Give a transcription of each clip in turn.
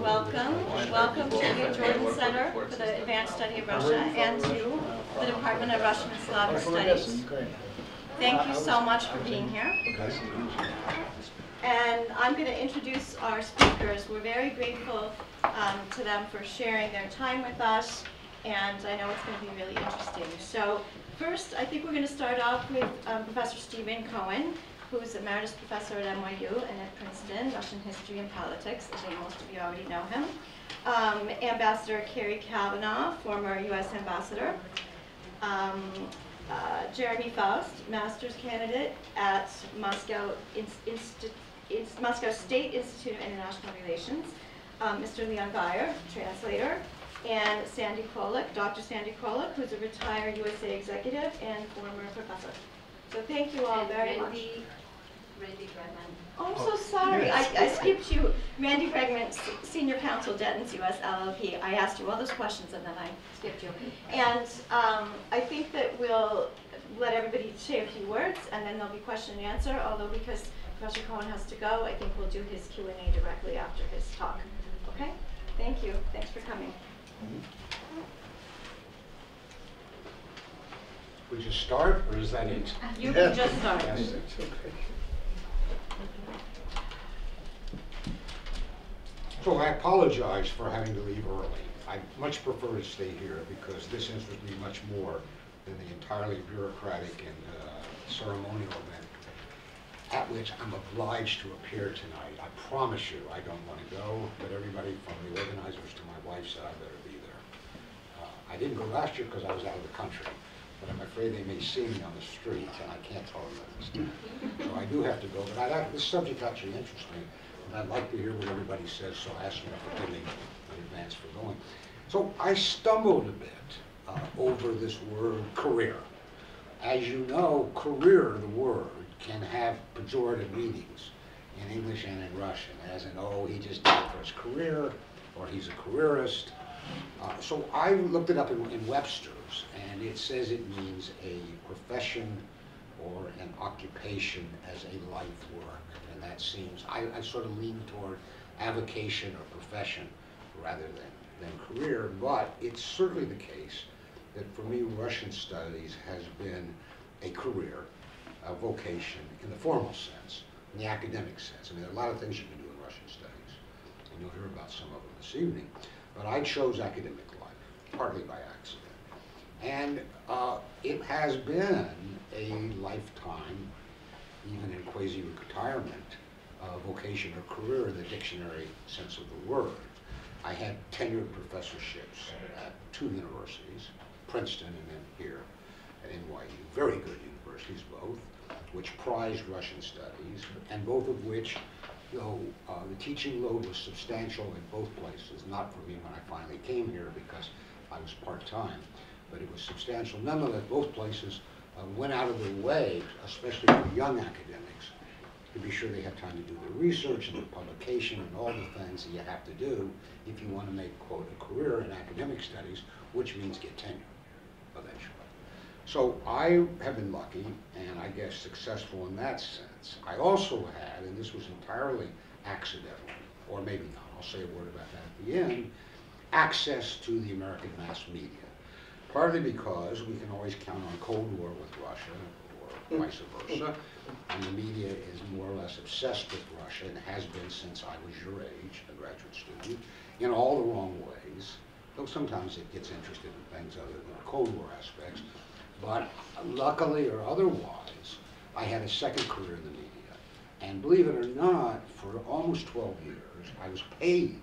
Welcome, welcome to the Jordan Center for the Advanced Study of Russia and to the Department of Russian and Slavic Studies. Thank you so much for being here. And I'm going to introduce our speakers. We're very grateful um, to them for sharing their time with us, and I know it's going to be really interesting. So first, I think we're going to start off with um, Professor Stephen Cohen, who is a Emeritus Professor at NYU and at Princeton, Russian History and Politics. I think most of you already know him. Um, Ambassador Kerry Kavanaugh, former U.S. Ambassador. Um, uh, Jeremy Faust, master's candidate at Moscow, Inst Inst Moscow State Institute of International Relations. Um, Mr. Leon Geyer, translator. And Sandy Krolik, Dr. Sandy Krolik, who's a retired USA executive and former professor. So thank you all And very much. Randy, Randy Bregman. Oh, I'm so sorry. I, I skipped you. Randy Bregman, S- Senior Counsel, Dentons US LLP. I asked you all those questions and then I skipped you. And um, I think that we'll let everybody say a few words and then there'll be question and answer, although because Professor Cohen has to go, I think we'll do his Q and A directly after his talk. Okay? Thank you. Thanks for coming. We just start, or is that it? You can just start. Yes. So I apologize for having to leave early. I much prefer to stay here because this interests me much more than the entirely bureaucratic and uh, ceremonial event at which I'm obliged to appear tonight. I promise you, I don't want to go, but everybody from the organizers to my wife said I better be there. Uh, I didn't go last year because I was out of the country, but I'm afraid they may see me on the street, and I can't tell them that. So I do have to go, but I, this subject actually interests me, and I'd like to hear what everybody says, so ask you to me in advance for going. So I stumbled a bit uh, over this word career. As you know, career, the word, can have pejorative meanings in English and in Russian, as in, oh, he just did it for his career, or he's a careerist. Uh, so I looked it up in, in Webster's, and it says it means a profession or an occupation as a life work. That seems, I, I sort of lean toward avocation or profession rather than, than career, but it's certainly the case that for me, Russian studies has been a career, a vocation in the formal sense, in the academic sense. I mean, there are a lot of things you can do in Russian studies, and you'll hear about some of them this evening. But I chose academic life, partly by accident. And uh, it has been a lifetime, even in quasi-retirement, uh, vocation or career in the dictionary sense of the word. I had tenured professorships at two universities, Princeton and then here at NYU, very good universities both, which prized Russian studies, and both of which, though uh, the teaching load was substantial in both places, not for me when I finally came here because I was part-time, but it was substantial. Nonetheless, both places uh, went out of their way, especially for young academics, to be sure they have time to do their research and their publication and all the things that you have to do if you want to make, quote, a career in academic studies, which means get tenure eventually. So I have been lucky and I guess successful in that sense. I also had, and this was entirely accidental, or maybe not, I'll say a word about that at the end, access to the American mass media. Partly because we can always count on Cold War with Russia, or vice versa, and the media is more or less obsessed with Russia and has been since I was your age, a graduate student, in all the wrong ways, though sometimes it gets interested in things other than the Cold War aspects. But luckily or otherwise, I had a second career in the media. And believe it or not, for almost 12 years, I was paid.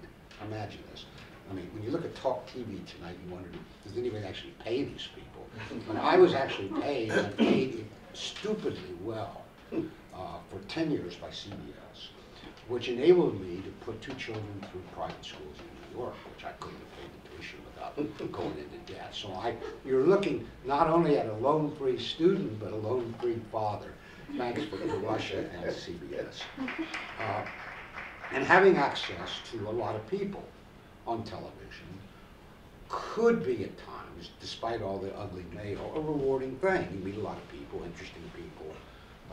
Imagine this. I mean, when you look at Talk TV tonight, you wonder, does anybody actually pay these people? When I was actually paid, and paid stupidly well uh, for 10 years by CBS, which enabled me to put two children through private schools in New York, which I couldn't have paid the tuition without going into debt. So I, you're looking not only at a loan-free student, but a loan-free father. Thanks for to Russia and CBS. Uh, and having access to a lot of people on television could be at times, despite all the ugly mail, a rewarding thing. You meet a lot of people, interesting people,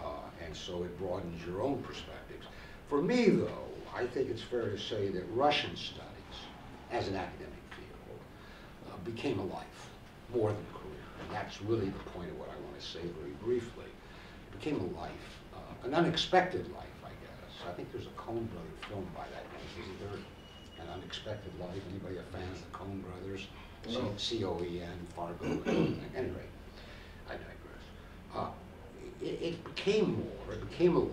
uh, and so it broadens your own perspectives. For me, though, I think it's fair to say that Russian studies, as an academic field, uh, became a life more than a career. And that's really the point of what I want to say very briefly. It became a life, uh, an unexpected life, I guess. I think there's a Coen Brother film by that name. Isn't there an unexpected life? Anybody a fan of the Coen Brothers? No. C O E N, Fargo. anyway, I digress. Uh, it, it became more. It became a life.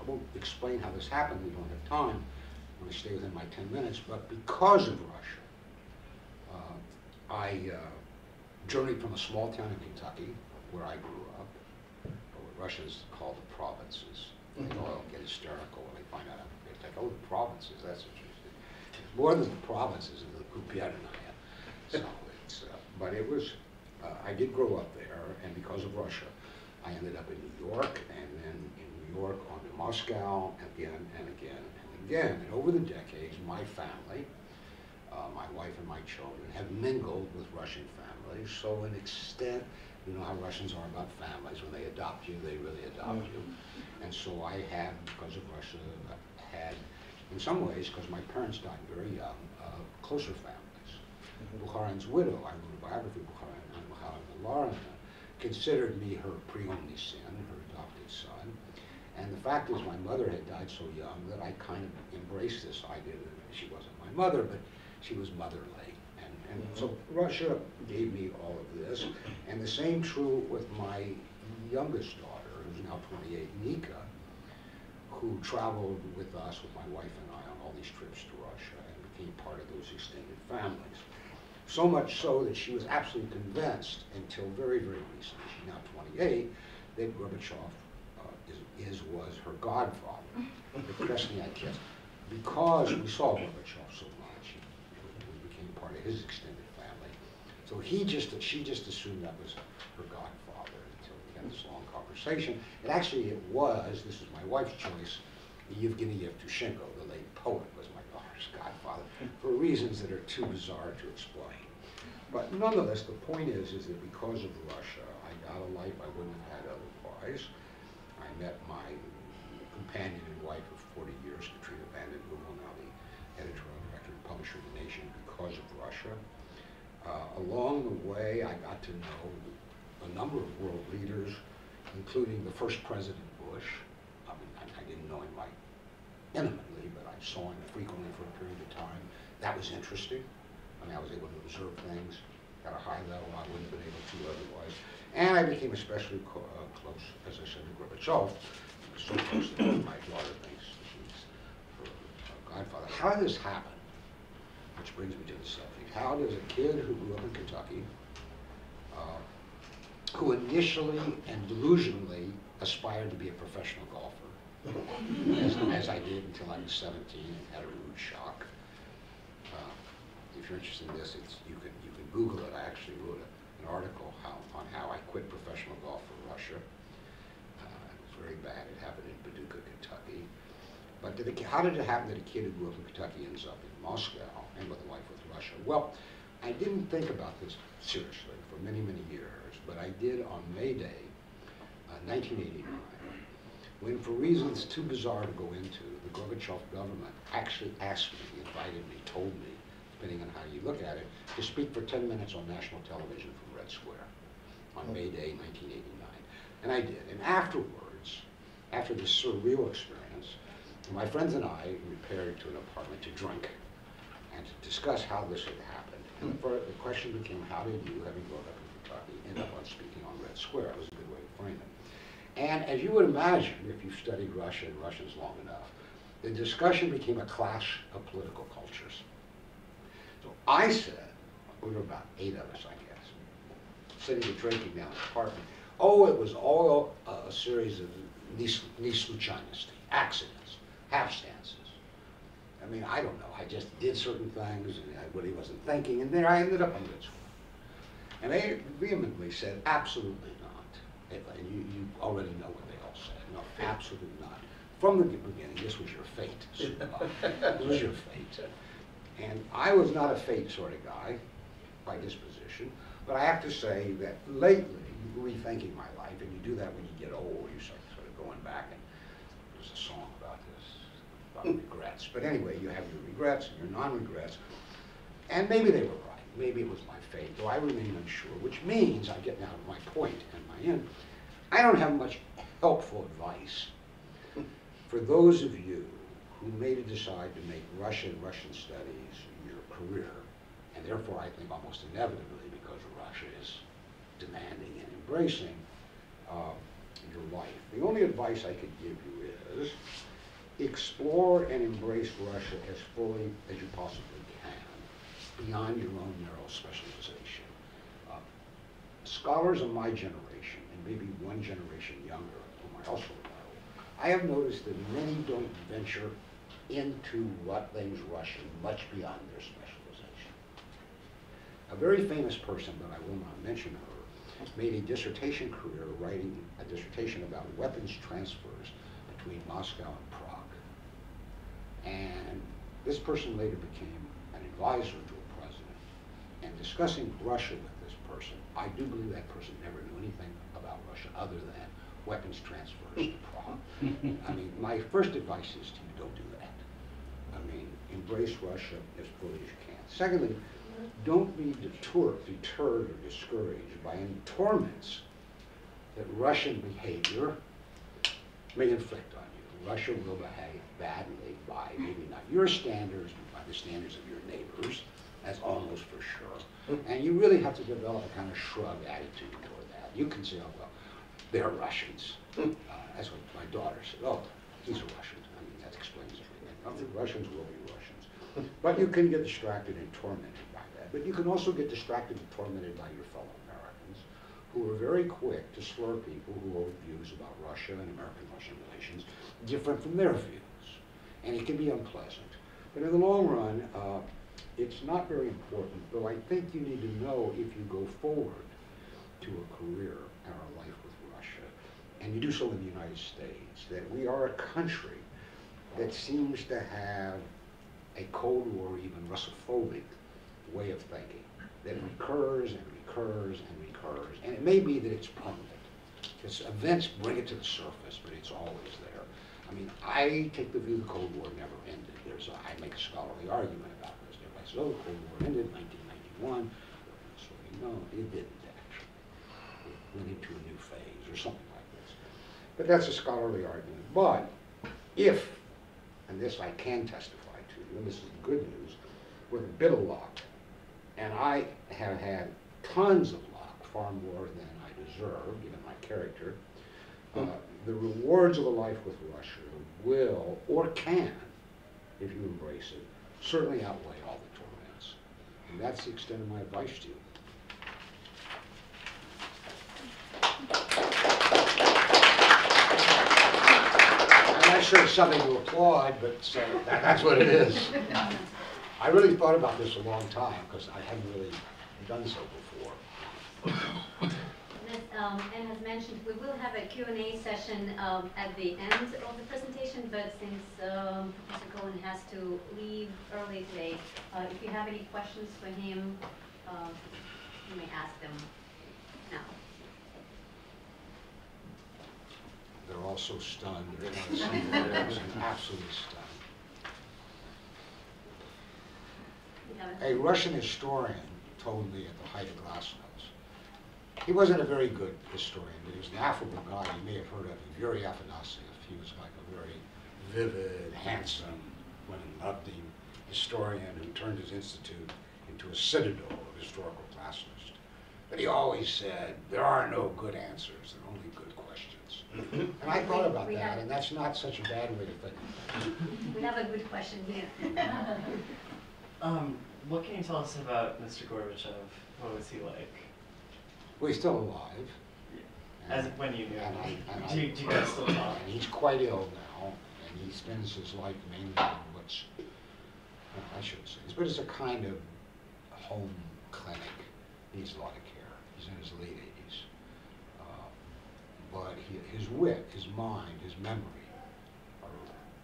I won't explain how this happened. We don't have time. I want to stay within my 10 minutes. But because of Russia, uh, I uh, journeyed from a small town in Kentucky where I grew up, what Russians call the provinces. They all get hysterical when they find out. It's like, oh, the provinces, that's interesting. More than the provinces in the Kupianaya. So it's, uh, but it was, uh, I did grow up there, and because of Russia, I ended up in New York, and then in New York on to Moscow, again and again and again. And over the decades, my family, uh, my wife and my children, have mingled with Russian families. So an extent, you know how Russians are about families. When they adopt you, they really adopt you. And so I have, because of Russia, had, in some ways, because my parents died very young, uh, closer families. Bukharin's widow, I wrote a biography of Bukharin, Bukharin Valarina, considered me her pre-only son, her adopted son. And the fact is, my mother had died so young that I kind of embraced this idea that she wasn't my mother, but she was motherly. And, and so Russia gave me all of this. And the same true with my youngest daughter, who's now 28, Nika, who traveled with us, with my wife and I, on all these trips to Russia and became part of those extended families. So much so that she was absolutely convinced until very, very recently, she's now 28, that Gorbachev uh, is, is, was her godfather, the Kresnyak kiss. Because we saw Gorbachev so much, we became part of his extended family. So he just, she just assumed that was her godfather until we had this long conversation. And actually it was, this is my wife's choice, Yevgeny Yevtushenko, the late poet, was my daughter's godfather, for reasons that are too bizarre to explain. But nonetheless, the point is, is that because of Russia, I got a life I wouldn't have had otherwise. I met my companion and wife of 40 years, Katrina Vanden Heuvel, now the editorial director and publisher of The Nation, because of Russia. Uh, along the way, I got to know a number of world leaders, including the first President Bush. I mean, I, I didn't know him like intimately, but I saw him frequently for a period of time. That was interesting. I mean, I was able to observe things at a high level I wouldn't have been able to otherwise. And I became especially co uh, close, as I said, to Gorbachev, so close that my daughter thinks he's her, her godfather. How did this happen? Which brings me to the subject. How does a kid who grew up in Kentucky, uh, who initially and delusionally aspired to be a professional golfer, as, as I did until I was 17 and had a rude shock, uh, if you're interested in this, you can you can Google it. I actually wrote a, an article how, on how I quit professional golf for Russia. Uh, it was very bad. It happened in Paducah, Kentucky. But did it, how did it happen that a kid who grew up in Kentucky ends up in Moscow and with a wife with Russia? Well, I didn't think about this seriously for many, many years, but I did on May Day, uh, 1989, when for reasons too bizarre to go into, the Gorbachev government actually asked me, invited me, told me, depending on how you look at it, to speak for 10 minutes on national television from Red Square on May Day 1989. And I did. And afterwards, after this surreal experience, my friends and I repaired to an apartment to drink and to discuss how this had happened. And the, the question became, how did you, having grown up end up on speaking on Red Square? It was a good way to frame it. And as you would imagine, if you've studied Russia and Russians long enough, the discussion became a clash of political cultures. So I said, we were about eight of us, I guess, sitting and drinking down in the apartment. Oh, it was all a, series of nisluchanosti, accidents, half-stances. I mean, I don't know. I just did certain things and I really wasn't thinking, and there I ended up on Red Square. And they vehemently said, absolutely not. And you, you already know what they all said. No, absolutely not. From the beginning, this was your fate. This was your fate. And I was not a fate sort of guy by disposition, but I have to say that lately, rethinking my life, and you do that when you get old, you start sort of going back, and there's a song about this, about regrets. But anyway, you have your regrets and your non-regrets. And maybe they were right. Maybe it was my fate, though I remain unsure, which means, I get now to my point and my end, I don't have much helpful advice for those of you who may decide to make Russia and Russian studies your career, and therefore I think almost inevitably because Russia is demanding and embracing uh, your life. The only advice I could give you is explore and embrace Russia as fully as you possibly beyond your own narrow specialization. Uh, scholars of my generation, and maybe one generation younger, whom I also know, I have noticed that many don't venture into what things Russian much beyond their specialization. A very famous person, but I will not mention her, made a dissertation career writing a dissertation about weapons transfers between Moscow and Prague. And this person later became an advisor to. And discussing Russia with this person, I do believe that person never knew anything about Russia other than weapons transfers to Prague. I mean, my first advice is to you, don't do that. I mean, embrace Russia as fully as you can. Secondly, don't be deterred, deterred or discouraged by any torments that Russian behavior may inflict on you. Russia will behave badly by maybe not your standards, but by the standards of your neighbors. That's almost for sure. And you really have to develop a kind of shrug attitude toward that. You can say, oh, well, they're Russians. Uh, that's what my daughter said. Oh, he's a Russian. I mean, that explains everything. Think Russians will be Russians. But you can get distracted and tormented by that. But you can also get distracted and tormented by your fellow Americans who are very quick to slur people who hold views about Russia and American-Russian relations different from their views. And it can be unpleasant. But in the long run, uh, it's not very important, though I think you need to know if you go forward to a career and a life with Russia, and you do so in the United States, that we are a country that seems to have a Cold War, even Russophobic way of thinking that recurs and recurs and recurs. And it may be that it's permanent. Because events bring it to the surface, but it's always there. I mean, I take the view the Cold War never ended. There's a, I make a scholarly argument about this. Everybody says, the Cold War ended in 1991. So, no, it didn't actually. It went into a new phase or something like this. But that's a scholarly argument. But if, and this I can testify to, and this is the good news, with a bit of luck, and I have had tons of luck, far more than I deserve, given my character. Uh, the rewards of a life with Russia will, or can, if you embrace it, certainly outweigh all the torments. And that's the extent of my advice to you. I'm not sure it's something to applaud, but uh, that- that's what it is. I really thought about this a long time, because I hadn't really done so before. As um, Anne has mentioned, we will have a Q and A session um, at the end of the presentation, but since um, Professor Cohen has to leave early today, uh, if you have any questions for him, um, you may ask them now. They're all so stunned, they want to see this, and absolutely stunned. A Russian historian told me at the height of Glasnost. He wasn't a very good historian, but he was an affable guy. You may have heard of him, Yuri Afanasyev. He was like a very vivid, handsome, one loved him historian who turned his institute into a citadel of historical Glasnost. But he always said, there are no good answers, there are only good questions. And I thought about We that, have- and that's not such a bad way to think. We have a good question here. Um, what can you tell us about Mr. Gorbachev? What was he like? Well, he's still alive. As when you knew And I- and Do, I- do you guys still talk? And he's quite ill now, and he spends his life mainly in what's, well, I shouldn't say this, but it's a kind of home clinic. He Needs a lot of care. He's in his late eighties. But he, his wit, his mind, his memory are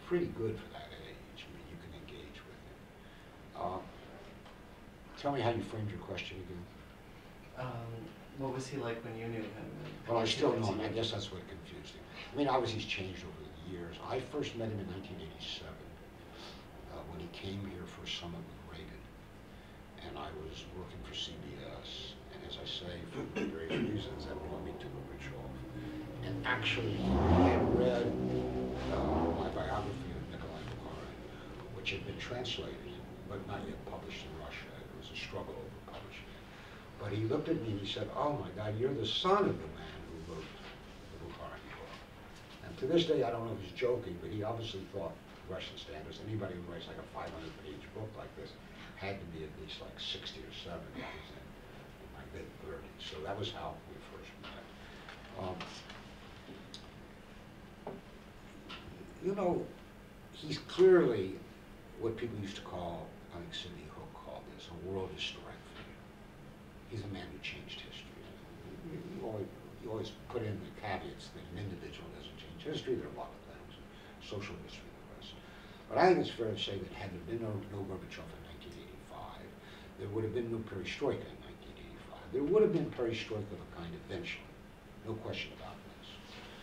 pretty good for that age. I mean, you can engage with him. Uh, Tell me how you framed your question again. Um, what was he like when you knew him? Well, I still know him, I guess that's what confused him. I mean, obviously, he's changed over the years. I first met him in 1987, uh, when he came here for a summit with Reagan. And I was working for CBS, and as I say, for various reasons, that brought me to Gorbachev. And actually, I had read uh, my biography of Nikolai Bukharin, which had been translated, but not yet published in Russia. It was a struggle. But he looked at me and he said, oh my God, you're the son of the man who wrote the Bukharin book. And to this day, I don't know if he's joking, but he obviously thought Russian standards, anybody who writes like a 500-page book like this had to be at least like 60 or 70. I was my mid-30s, so that was how we first met. Um, you know, he's clearly what people used to call, I think Sidney Hook called this, a world historic figure. He's a man who changed history. You, always, you always put in the caveats that an individual doesn't change history. There are a lot of things, social history, the rest. But I think it's fair to say that had there been no, no Gorbachev in 1985, there would have been no perestroika in 1985. There would have been perestroika of a kind eventually, no question about this.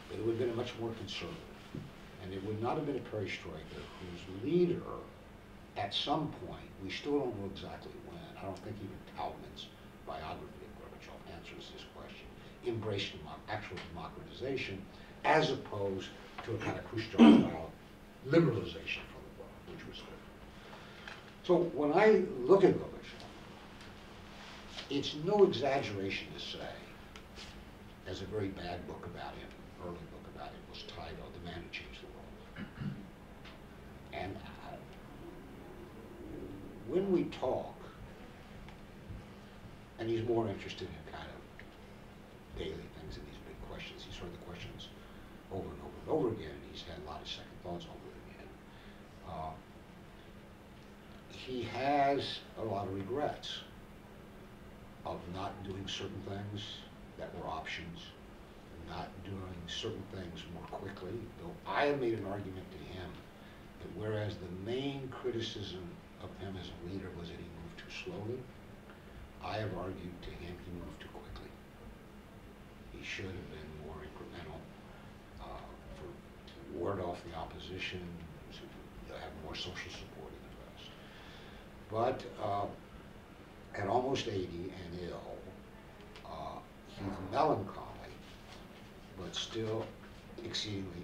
But it would have been a much more conservative. And it would not have been a perestroika whose leader, at some point, we still don't know exactly when, I don't think even Taubman's biography of Gorbachev answers this question, embraced demo- actual democratization as opposed to a kind of Khrushchev-style liberalization from the world, which was good. So when I look at Gorbachev, it's no exaggeration to say, there's a very bad book about him, early book about him, was titled The Man Who Changed the World. And uh, when we talk, and he's more interested in kind of daily things and these big questions, he's heard the questions over and over and over again, and he's had a lot of second thoughts over again. Uh, he has a lot of regrets of not doing certain things that were options, not doing certain things more quickly, though I have made an argument to him that whereas the main criticism of him as a leader was that he moved too slowly, I have argued to him he moved too quickly. He should have been more incremental, uh, for, to ward off the opposition, to have more social support in the West. But uh, at almost 80 and ill, uh, he's melancholy, but still exceedingly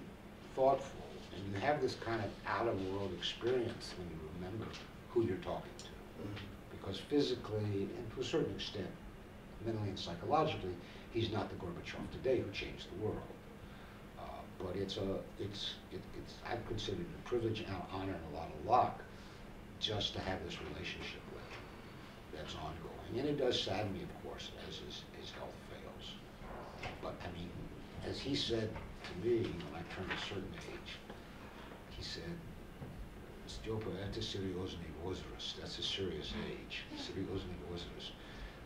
thoughtful. And you have this kind of out-of-world experience when you remember who you're talking to. Because physically, and to a certain extent, mentally and psychologically, he's not the Gorbachev today who changed the world. Uh, but it's a, it's, it, it's, I've considered it a privilege and an honor and a lot of luck just to have this relationship with him that's ongoing. And it does sadden me, of course, as his, his health fails. But, I mean, as he said to me when I turned a certain age, he said, Jopa enter Siri Ozni That's a serious hmm. age. Siri Ozni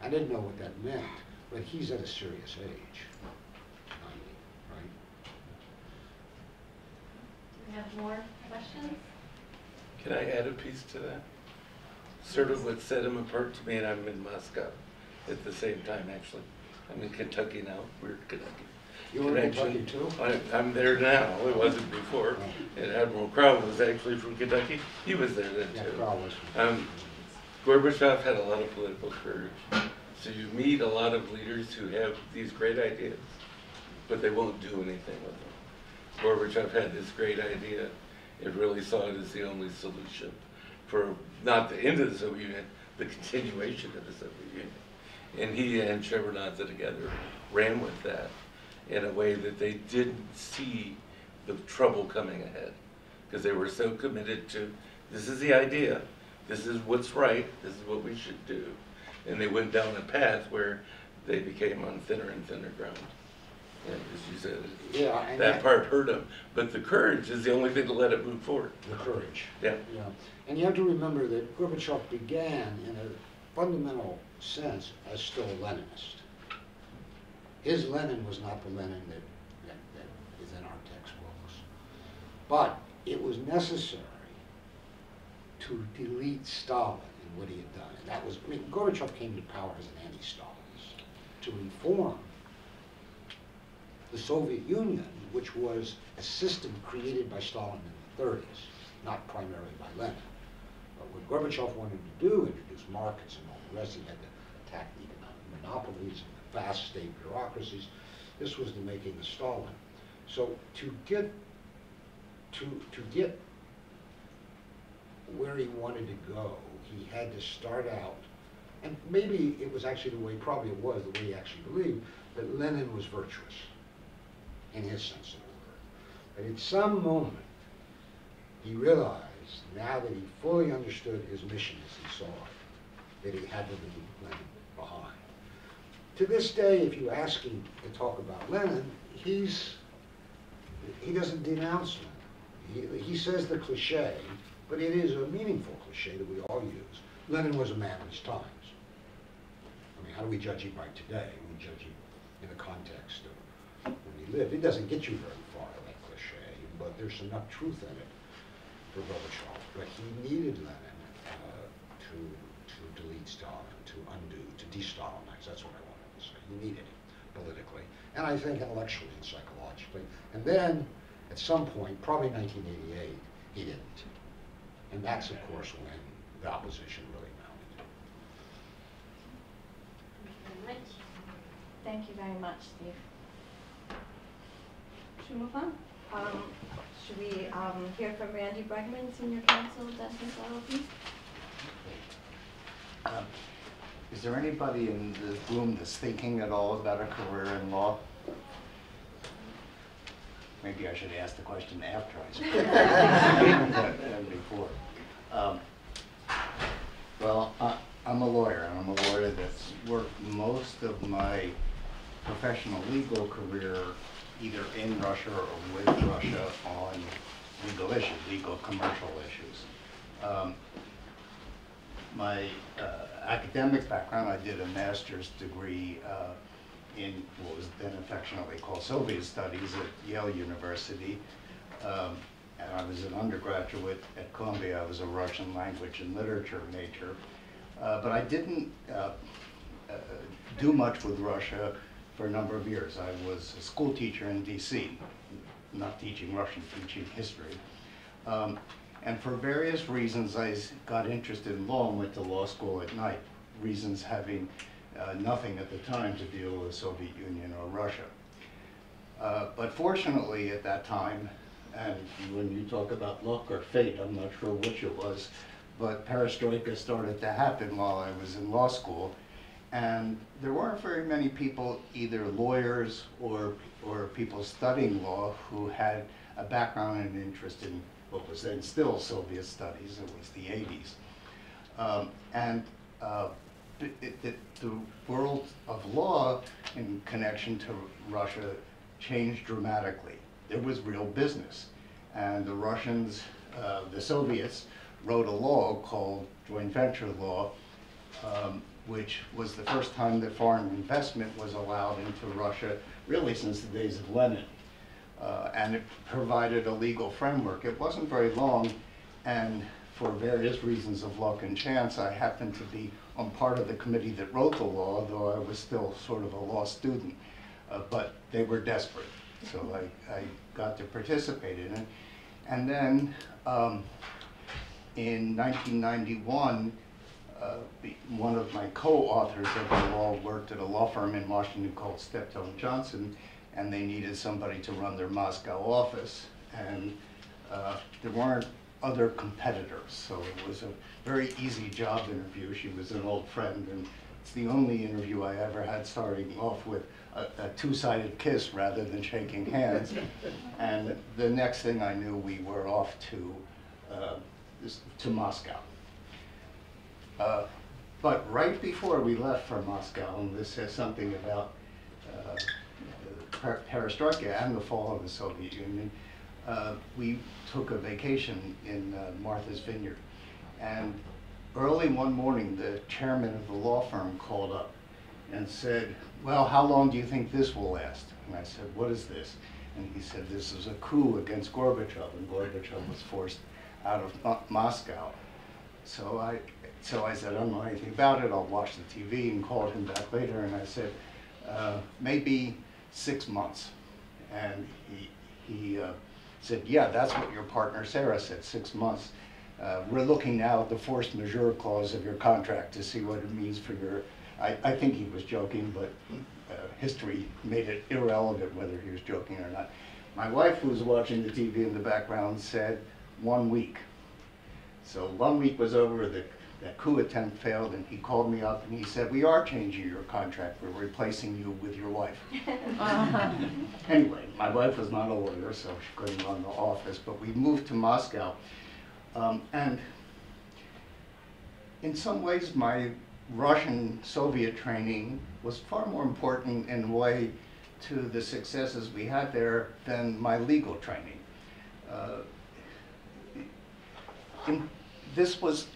I didn't know what that meant, but he's at a serious age. Right? Do we have more questions? Can I add a piece to that? Sort of what set him apart to me, and I'm in Moscow at the same time, actually. I'm in Kentucky now, We're Kentucky. You were in Connection. Kentucky too? I, I'm there now, it wasn't before. And Admiral Crowe was actually from Kentucky, he was there then Yeah, too. Um, Gorbachev had a lot of political courage. So you meet a lot of leaders who have these great ideas, but they won't do anything with them. Gorbachev had this great idea. It really saw it as the only solution for not the end of the Soviet Union, the continuation of the Soviet Union. And he and Shevardnadze together ran with that in a way that they didn't see the trouble coming ahead. Because they were so committed to, this is the idea, this is what's right, this is what we should do. And they went down a path where they became on thinner and thinner ground. And as you said, Yeah, that that- part hurt them. But the courage is the only thing to let it move forward. The courage. Yeah. Yeah, and you have to remember that Gorbachev began in a fundamental sense as still a Leninist. His Lenin was not the Lenin that, that, that is in our textbooks. But it was necessary to delete Stalin and what he had done. And that was, I mean, Gorbachev came to power as an anti-Stalinist to reform the Soviet Union, which was a system created by Stalin in the 30s, not primarily by Lenin. But what Gorbachev wanted to do, introduce markets and all the rest, he had to attack the economic monopolies vast state bureaucracies. This was the making of Stalin. So to get, to, to get where he wanted to go, he had to start out, and maybe it was actually the way, probably it was the way he actually believed, that Lenin was virtuous, in his sense of the word. But at some moment, he realized, now that he fully understood his mission as he saw it, that he had to leave Lenin. To this day, if you ask him to talk about Lenin, he's, he doesn't denounce Lenin. He, he says the cliche, but it is a meaningful cliche that we all use. Lenin was a man of his times. I mean, how do we judge him by today? We judge him in the context of when he lived. It doesn't get you very far, that cliche, but there's enough truth in it for Gorbachev. But he needed Lenin uh, to, to delete Stalin, to undo, to de-Stalinize. That's what I wanted to say. He needed politically, and I think intellectually and psychologically. And then, at some point, probably 1988, he didn't. And that's, of course, when the opposition really mounted. Thank you very much. Thank you very much, Steve. Should we move on? Um, Should we um, hear from Randy Bregman, Senior Counsel, Dentons LLP? Um, Is there anybody in the room that's thinking at all about a career in law? Maybe I should ask the question after I speak than before. Um, Well, I- I'm a lawyer, and I'm a lawyer that's worked most of my professional legal career either in Russia or with Russia on legal issues, legal commercial issues. Um, my uh, academic background, I did a master's degree uh, in what was then affectionately called Soviet Studies at Yale University. Um, And I was an undergraduate at Columbia. I was a Russian language and literature major. Uh, But I didn't uh, uh, do much with Russia for a number of years. I was a school teacher in DC, not teaching Russian, teaching history. Um, and for various reasons, I got interested in law and went to law school at night. Reasons having uh, nothing at the time to deal with the Soviet Union or Russia. Uh, but fortunately, at that time, and when you talk about luck or fate, I'm not sure which it was, but perestroika started to happen while I was in law school. And there weren't very many people, either lawyers or, or people studying law, who had a background and interest in what was then still Soviet studies, it was the 80s. Um, and uh, it- it- the world of law in connection to Russia changed dramatically. There was real business. And the Russians, uh, the Soviets, wrote a law called joint venture law, um, which was the first time that foreign investment was allowed into Russia, really since the days of Lenin. Uh, and it provided a legal framework. It wasn't very long, and for various reasons of luck and chance, I happened to be on part of the committee that wrote the law, though I was still sort of a law student. Uh, but they were desperate, so I, I got to participate in it. And then um, in 1991, uh, one of my co-authors of the law worked at a law firm in Washington called Steptoe Johnson, and they needed somebody to run their Moscow office. And uh, there weren't other competitors, so it was a very easy job interview. She was an old friend, and it's the only interview I ever had starting off with a, a two-sided kiss rather than shaking hands. And the next thing I knew, we were off to, uh, to Moscow. Uh, But right before we left for Moscow, and this says something about perestroika and the fall of the Soviet Union, uh, we took a vacation in uh, Martha's Vineyard. And early one morning, the chairman of the law firm called up and said, well, how long do you think this will last? And I said, what is this? And he said, this is a coup against Gorbachev, and Gorbachev was forced out of Mo- Moscow. So I, so I said, I don't know anything about it, I'll watch the TV, and called him back later, and I said, uh, maybe six months. And he, he uh, said, yeah, that's what your partner Sarah said, six months. uh, we're looking now at the force majeure clause of your contract to see what it means for your, I, I think he was joking, but uh, history made it irrelevant whether he was joking or not. My wife, who was watching the TV in the background, said, one week. So one week was over, the, that coup attempt failed, and he called me up and he said, we are changing your contract, we're replacing you with your wife. Anyway, my wife was not a lawyer, so she couldn't run the office, but we moved to Moscow. Um, and in some ways, my Russian Soviet training was far more important in a way to the successes we had there than my legal training. Uh, in, this was,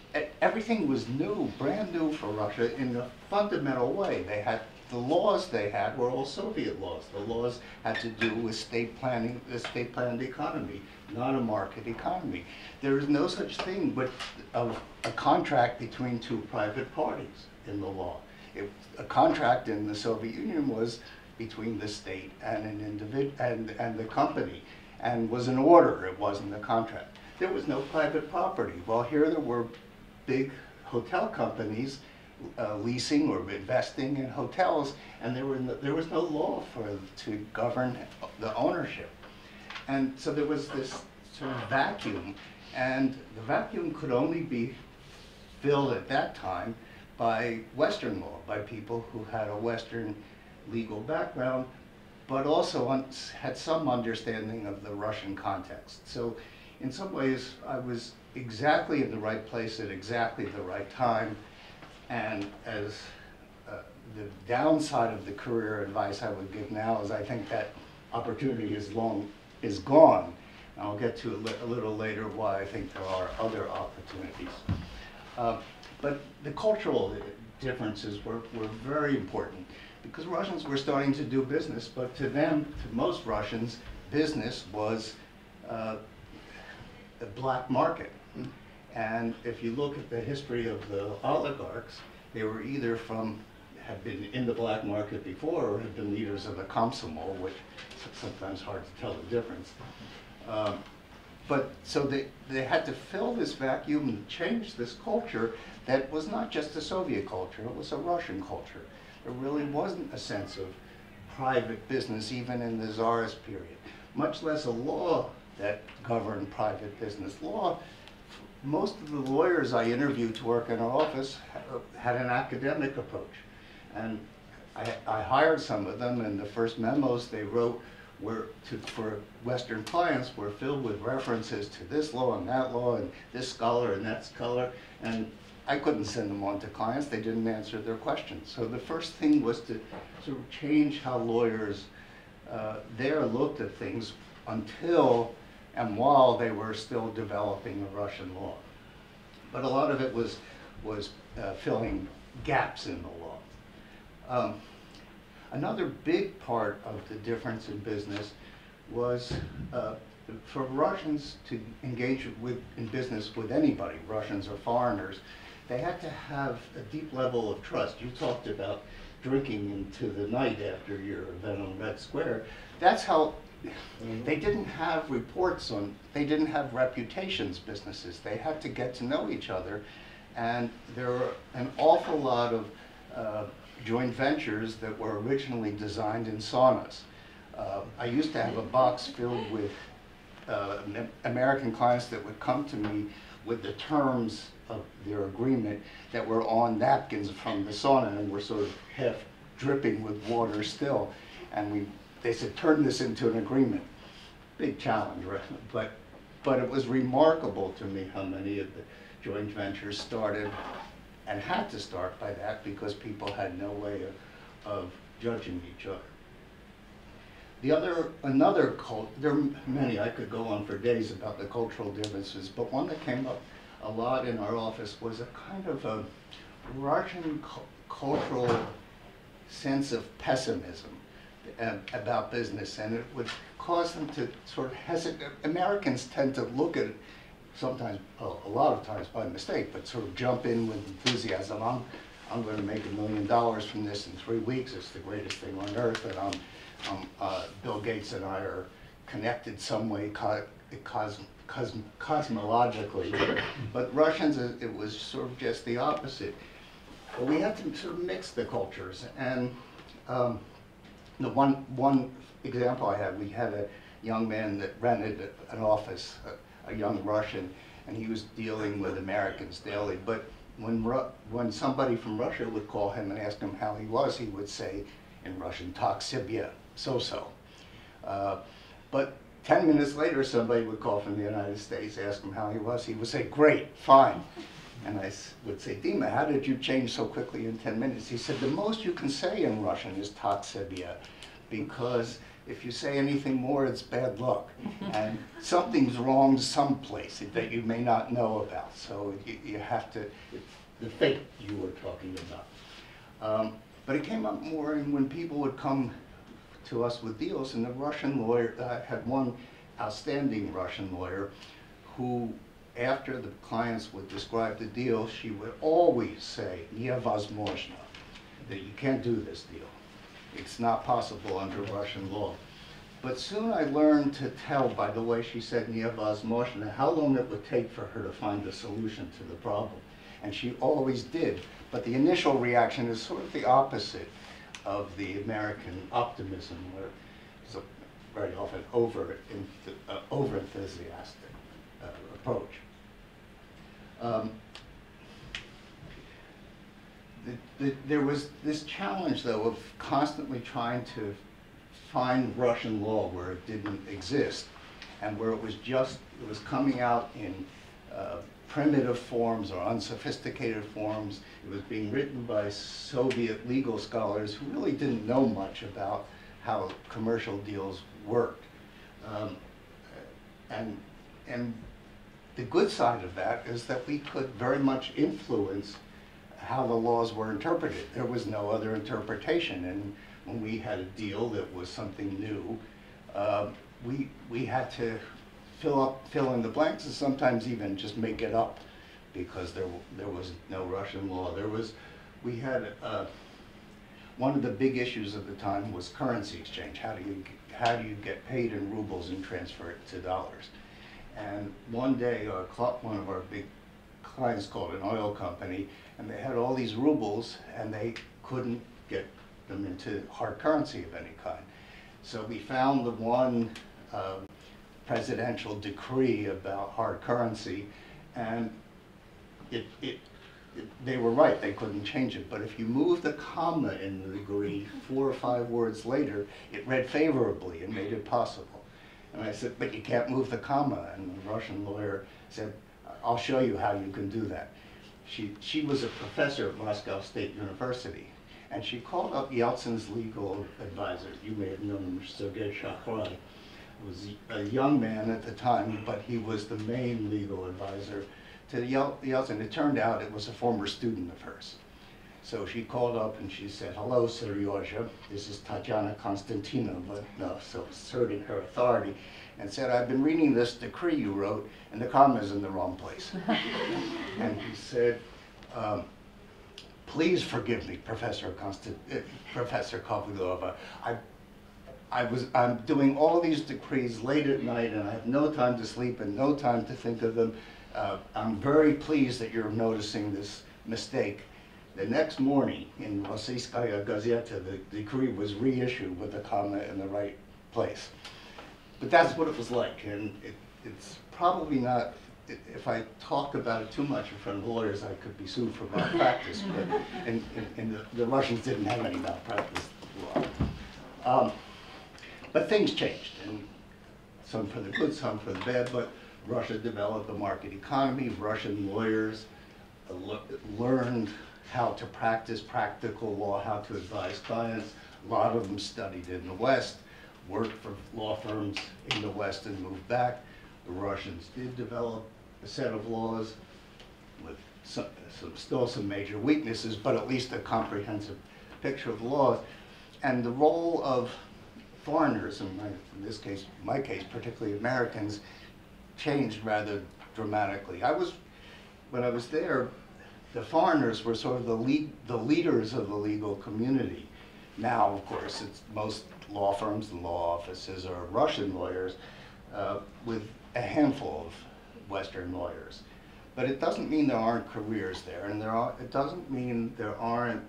everything was new, brand new for Russia in a fundamental way. They had, the laws they had were all Soviet laws. The laws had to do with state planning, the state planned economy, not a market economy. There is no such thing but of a contract between two private parties in the law. A contract in the Soviet Union was between the state and an individ, and, and the company, and was an order, it wasn't a contract. There was no private property. Well, here there were big hotel companies uh, leasing or investing in hotels, and there were no, there was no law for to govern the ownership. And so there was this sort of vacuum, and the vacuum could only be filled at that time by Western law, by people who had a Western legal background, but also had some understanding of the Russian context. So in some ways, I was exactly in the right place at exactly the right time. And as uh, the downside of the career advice I would give now is I think that opportunity is long, is gone. And I'll get to a li- a little later why I think there are other opportunities. Uh, But the cultural differences were, were very important because Russians were starting to do business, but to them, to most Russians, business was uh, black market. And if you look at the history of the oligarchs, they were either from, had been in the black market before or had been leaders of the Komsomol, which sometimes hard to tell the difference. Um, But, so they, they had to fill this vacuum and change this culture that was not just a Soviet culture, it was a Russian culture. There really wasn't a sense of private business even in the Tsarist period, much less a law that governed private business. Law, most of the lawyers I interviewed to work in our office had an academic approach. And I, I hired some of them, and the first memos they wrote were to, for Western clients were filled with references to this law and that law and this scholar and that scholar. And I couldn't send them on to clients, they didn't answer their questions. So the first thing was to sort of change how lawyers uh, there looked at things until and while they were still developing a Russian law. But a lot of it was, was uh, filling gaps in the law. Um, Another big part of the difference in business was uh, for Russians to engage with, in business with anybody, Russians or foreigners, they had to have a deep level of trust. You talked about drinking into the night after your event on Red Square. That's how, they didn't have reports on, they didn't have reputations businesses. They had to get to know each other. And there were an awful lot of uh, joint ventures that were originally designed in saunas. Uh, I used to have a box filled with uh, American clients that would come to me with the terms of their agreement that were on napkins from the sauna and were sort of half dripping with water still. And we, they said, turn this into an agreement. Big challenge, right? But, but it was remarkable to me how many of the joint ventures started and had to start by that because people had no way of, of judging each other. The other, another cult, there are many, I could go on for days about the cultural differences, but one that came up a lot in our office was a kind of a Russian cu- cultural sense of pessimism about business, and it would cause them to sort of hesitate. Americans tend to look at it sometimes, a a lot of times by mistake, but sort of jump in with enthusiasm. I'm, I'm going to make a million dollars from this in three weeks. It's the greatest thing on earth, and I'm, um, uh, Bill Gates and I are connected some way, co- cos, cos, cosmologically, but Russians, it was sort of just the opposite. But we had to sort of mix the cultures, and um, the one, one example I had, we had a young man that rented an office, a, a young Russian, and he was dealing with Americans daily. But when, Ru when somebody from Russia would call him and ask him how he was, he would say in Russian, talk sibya, so-so." Uh, but 10 minutes later, somebody would call from the United States, ask him how he was. He would say, great, fine. And I would say, Dima, how did you change so quickly in 10 minutes? He said, the most you can say in Russian is taksebia, because if you say anything more, it's bad luck. and something's wrong someplace that you may not know about. So you, you have to, the fate you were talking about. Um, but it came up more when people would come to us with deals, and the Russian lawyer, I uh, had one outstanding Russian lawyer who after the clients would describe the deal, she would always say, невозможно, that you can't do this deal. It's not possible under Russian law. But soon I learned to tell by the way she said невозможно how long it would take for her to find a solution to the problem. And she always did. But the initial reaction is sort of the opposite of the American optimism, where it's a very often over, uh, over enthusiastic uh, approach. Um, the- the- there was this challenge, though, of constantly trying to find Russian law where it didn't exist, and where it was just, it was coming out in uh, primitive forms or unsophisticated forms. It was being written by Soviet legal scholars who really didn't know much about how commercial deals worked. Um, And, and the good side of that is that we could very much influence how the laws were interpreted. There was no other interpretation, and when we had a deal that was something new, um, we, we had to fill up, fill in the blanks, and sometimes even just make it up, because there, there was no Russian law. There was, we had, uh, one of the big issues at the time was currency exchange. How do you, how do you get paid in rubles and transfer it to dollars? And one day, one of our big clients called an oil company, and they had all these rubles, and they couldn't get them into hard currency of any kind. So we found the one um, presidential decree about hard currency, and it, it, it- they were right, they couldn't change it. But if you move the comma in the degree four or five words later, it read favorably and made it possible. And I said, but you can't move the comma. And the Russian lawyer said, I'll show you how you can do that. She, she was a professor at Moscow State University. And she called up Yeltsin's legal advisor. You may have known him, Sergei Shahrai. was a young man at the time, but he was the main legal advisor to Yel- Yeltsin. It turned out it was a former student of hers. So she called up and she said, hello, Seryozha, this is Tatiana Konstantinovna, no, so asserting her authority, and said, I've been reading this decree you wrote, and the comma's in the wrong place. And he said, um, please forgive me, Professor Constant, uh, Professor Kovligova. I, I was, I'm doing all these decrees late at night, and I have no time to sleep and no time to think of them. Uh, I'm very pleased that you're noticing this mistake. The next morning, in Rossiyskaya Gazeta, the decree was reissued with the comma in the right place. But that's what it was like, and it, it's probably not, if I talk about it too much in front of lawyers, I could be sued for malpractice, but, and, and- and the- the Russians didn't have any malpractice law. Um, But things changed, and some for the good, some for the bad, but Russia developed a market economy, Russian lawyers uh, learned how to practice practical law, how to advise clients. A lot of them studied in the West, worked for law firms in the West and moved back. The Russians did develop a set of laws with some, some, still some major weaknesses, but at least a comprehensive picture of the laws. And the role of foreigners, in my, in this case, my case, particularly Americans, changed rather dramatically. I was, when I was there, the foreigners were sort of the lead, the leaders of the legal community. Now, of course, most law firms and law offices are Russian lawyers, uh, with a handful of Western lawyers. But it doesn't mean there aren't careers there, and there are, it doesn't mean there aren't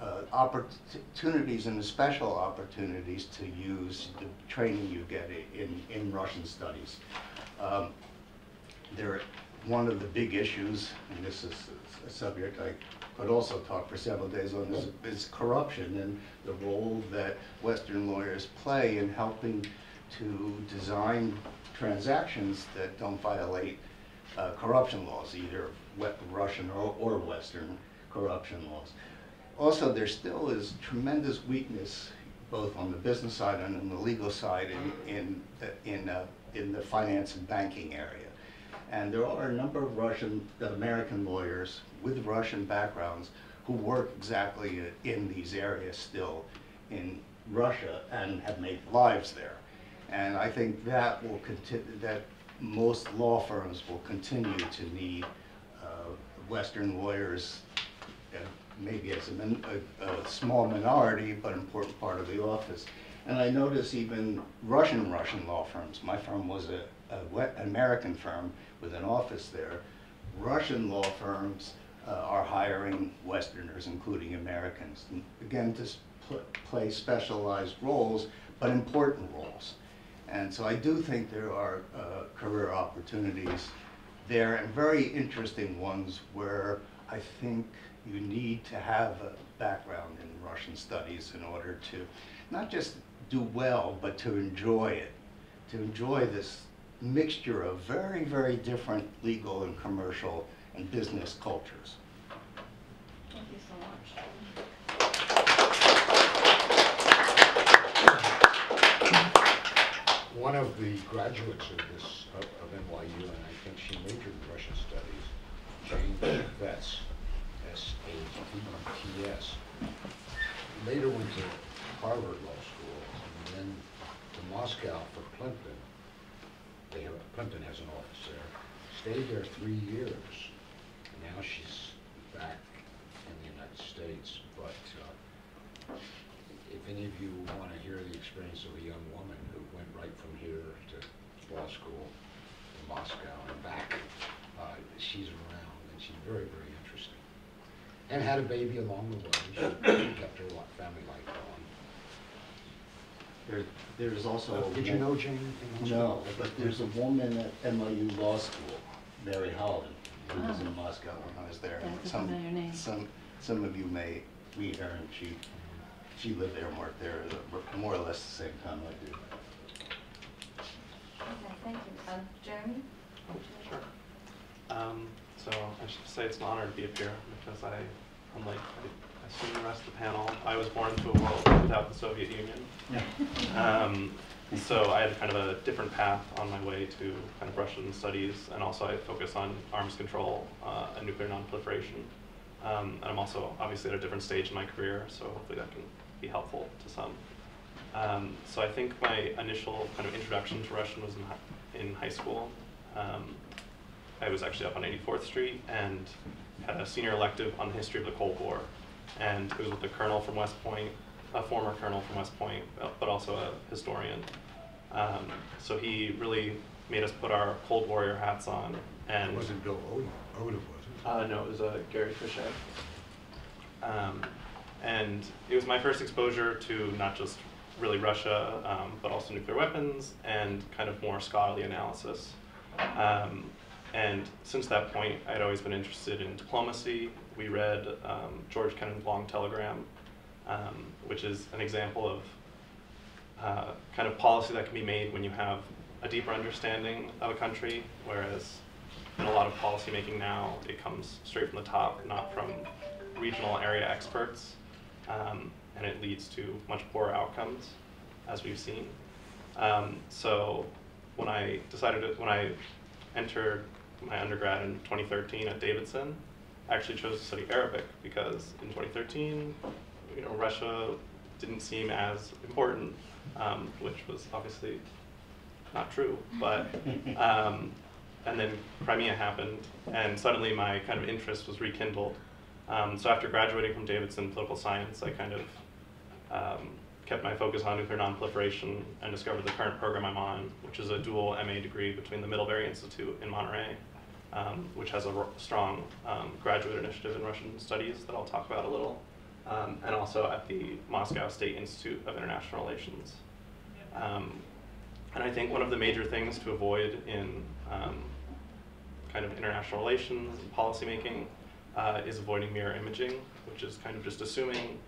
uh, opportunities and special opportunities to use the training you get in, in Russian studies. Um, There, one of the big issues, and this is subject I could also talk for several days on, is, is corruption and the role that Western lawyers play in helping to design transactions that don't violate uh, corruption laws, either Russian or, or Western corruption laws. Also, there still is tremendous weakness, both on the business side and on the legal side, in, in, in, uh, in the finance and banking area. And there are a number of Russian, American lawyers with Russian backgrounds who work exactly in these areas still in Russia and have made lives there. And I think that will continue, that most law firms will continue to need uh, Western lawyers, uh, maybe as a, a, a small minority, but important part of the office. And I notice even Russian Russian law firms. My firm was a, a American firm with an office there. Russian law firms uh, are hiring Westerners, including Americans, again to pl- play specialized roles, but important roles. And so I do think there are uh, career opportunities there, and very interesting ones where I think you need to have a background in Russian studies in order to not just do well, but to enjoy it, to enjoy this mixture of very, very different legal and commercial and business cultures. Thank you so much. One of the graduates of this, of of NYU, and I think she majored in Russian studies, Jane Vets, S-A-V-T-S, later went to Harvard Law School, and then to Moscow for Plimpton. They have, Plimpton has an office there. Stayed there three years. Now she's back in the United States, but uh, if any of you want to hear the experience of a young woman who went right from here to law school to Moscow and back, uh, she's around and she's very, very interesting. And had a baby along the way. She kept her family life going. There, there's also. Uh, Did you know Jane? in Moscow? No, but there's a woman at NYU Law School, Mary Holland, who was in Moscow when I was there. That's a Some- familiar name. Some, some of you may meet her, and she, she lived there and worked there at more or less the same time I do. Okay, thank you. Um, Jeremy? Sure. Um, so I should say it's an honor to be up here because I, unlike I assume the rest of the panel, I was born into a world without the Soviet Union. Um, so I had kind of a different path on my way to kind of Russian studies, and also I focus on arms control uh, and nuclear nonproliferation. Um, and I'm also obviously at a different stage in my career, so hopefully that can be helpful to some. Um, so I think my initial kind of introduction to Russian was in, hi- in high school. Um, I was actually up on 84th Street and had a senior elective on the history of the Cold War. And it was with a colonel from West Point, a former colonel from West Point, but also a historian. Um, so he really made us put our Cold Warrior hats on. And It wasn't Bill Odom, Odom, was it? uh, no, it was uh, Gary Fichet. Um, and it was my first exposure to not just really Russia, um, but also nuclear weapons and kind of more scholarly analysis. Um, and since that point, I'd always been interested in diplomacy. We read um, George Kennan's Long Telegram, um, which is an example of uh, kind of policy that can be made when you have a deeper understanding of a country, whereas in a lot of policymaking now, it comes straight from the top, not from regional area experts, um, and it leads to much poorer outcomes, as we've seen. Um, so when I decided to, when I entered my undergrad in 2013 at Davidson, actually chose to study Arabic because in 2013, you know, Russia didn't seem as important, um, which was obviously not true, but um, and then Crimea happened, and suddenly my kind of interest was rekindled. Um, so after graduating from Davidson Political Science, I kind of um, kept my focus on nuclear nonproliferation and discovered the current program I'm on, which is a dual MA degree between the Middlebury Institute in Monterey, um, which has a r- strong um, graduate initiative in Russian studies that I'll talk about a little, um, and also at the Moscow State Institute of International Relations. Um, and I think one of the major things to avoid in um, kind of international relations and policymaking uh, is avoiding mirror imaging, which is kind of just assuming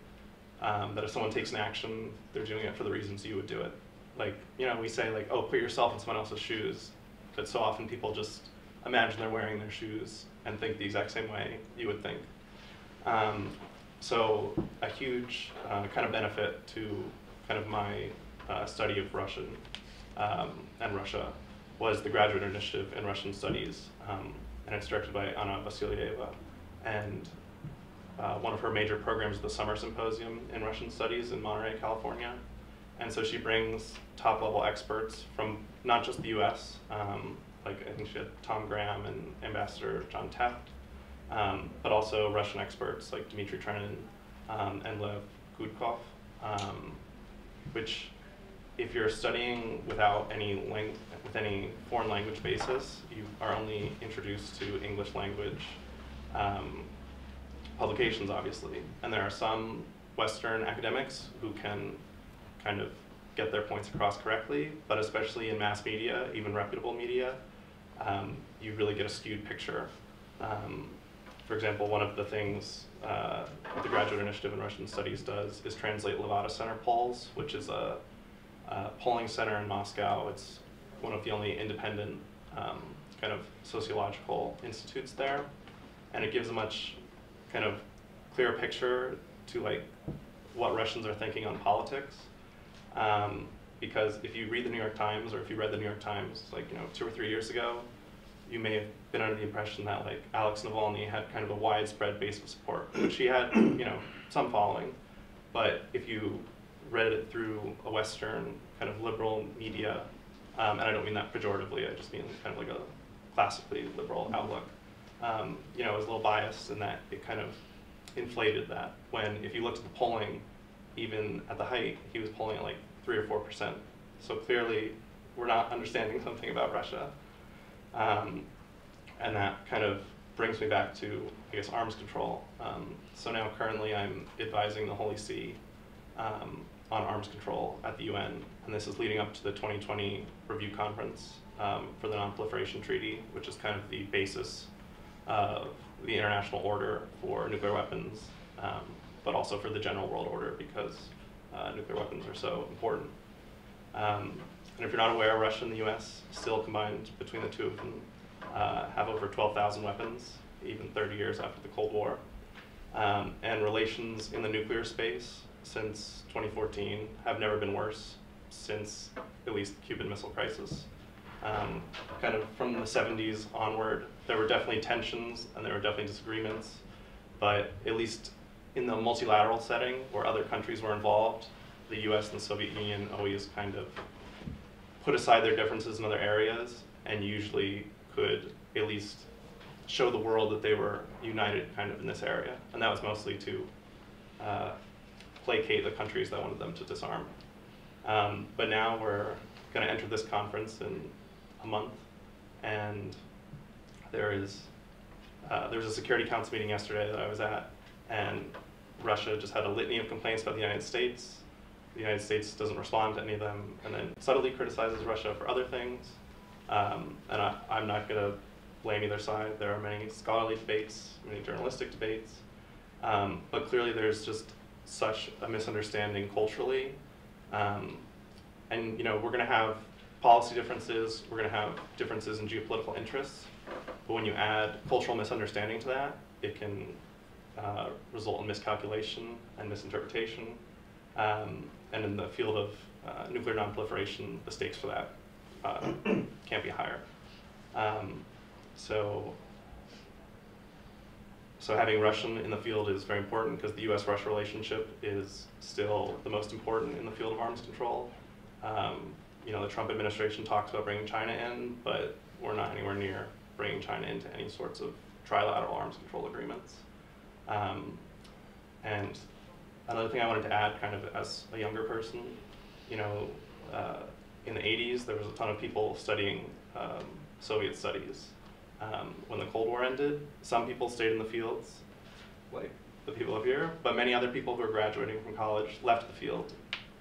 um, that if someone takes an action, they're doing it for the reasons you would do it. Like, you know, we say like, oh, put yourself in someone else's shoes, but so often people just imagine they're wearing their shoes and think the exact same way you would think. Um, so a huge uh, kind of benefit to kind of my uh, study of Russian um, and Russia was the graduate initiative in Russian studies, um, and it's directed by Anna Vassilieva. And uh, one of her major programs is the Summer Symposium in Russian Studies in Monterey, California. And so she brings top level experts from not just the US, um, like I think she had Tom Graham and Ambassador John Tefft, um, but also Russian experts like Dmitry Trenin um, and Lev Gudkov, um, which if you're studying without any with any foreign language basis, you are only introduced to English language um, publications, obviously. And there are some Western academics who can kind of get their points across correctly, but especially in mass media, even reputable media, um, you really get a skewed picture. Um, for example, one of the things uh, the Graduate Initiative in Russian Studies does is translate Levada Center polls, which is a, a polling center in Moscow. It's one of the only independent um, kind of sociological institutes there, and it gives a much kind of clearer picture to like what Russians are thinking on politics. Um, because if you read the New York Times or if you read the New York Times like you know two or three years ago, you may have been under the impression that like Alex Navalny had kind of a widespread base of support, which he had you know some following. But if you read it through a Western kind of liberal media, um, and I don't mean that pejoratively, I just mean kind of like a classically liberal outlook. Um, you know, it was a little biased in that it kind of inflated that. When if you looked at the polling, even at the height, he was polling at like three or four percent. So clearly, we're not understanding something about Russia, um, and that kind of brings me back to I guess arms control. Um, so now currently I'm advising the Holy See um, on arms control at the UN, and this is leading up to the 2020 review conference um, for the Non-Proliferation Treaty, which is kind of the basis of the international order for nuclear weapons, um, but also for the general world order because uh, nuclear weapons are so important. Um, and if you're not aware, Russia and the U.S. still combined between the two of them uh, have over 12,000 weapons, even 30 years after the Cold War. Um, and relations in the nuclear space since 2014 have never been worse since at least the Cuban Missile Crisis. Um, kind of from the 70s onward, there were definitely tensions and there were definitely disagreements, but at least in the multilateral setting where other countries were involved, the US and Soviet Union always kind of put aside their differences in other areas and usually could at least show the world that they were united kind of in this area. And that was mostly to uh, placate the countries that wanted them to disarm. Um, but now we're going to enter this conference in a month, and there is uh, there was a Security Council meeting yesterday that I was at, and Russia just had a litany of complaints about the United States. The United States doesn't respond to any of them, and then subtly criticizes Russia for other things. Um, and I, I'm not going to blame either side. There are many scholarly debates, many journalistic debates, um, but clearly there's just such a misunderstanding culturally. Um, and you know, we're going to have policy differences, we're going to have differences in geopolitical interests, but when you add cultural misunderstanding to that, it can uh, result in miscalculation and misinterpretation. Um, and in the field of uh, nuclear nonproliferation, the stakes for that uh, can't be higher. Um, so, so having Russian in the field is very important because the U.S.-Russia relationship is still the most important in the field of arms control. Um, you know, the Trump administration talks about bringing China in, but we're not anywhere near bringing China into any sorts of trilateral arms control agreements. Um, and another thing I wanted to add, kind of as a younger person, you know, uh, in the 80s, there was a ton of people studying um, Soviet studies. Um, when the Cold War ended, some people stayed in the fields, like the people up here, but many other people who are graduating from college left the field.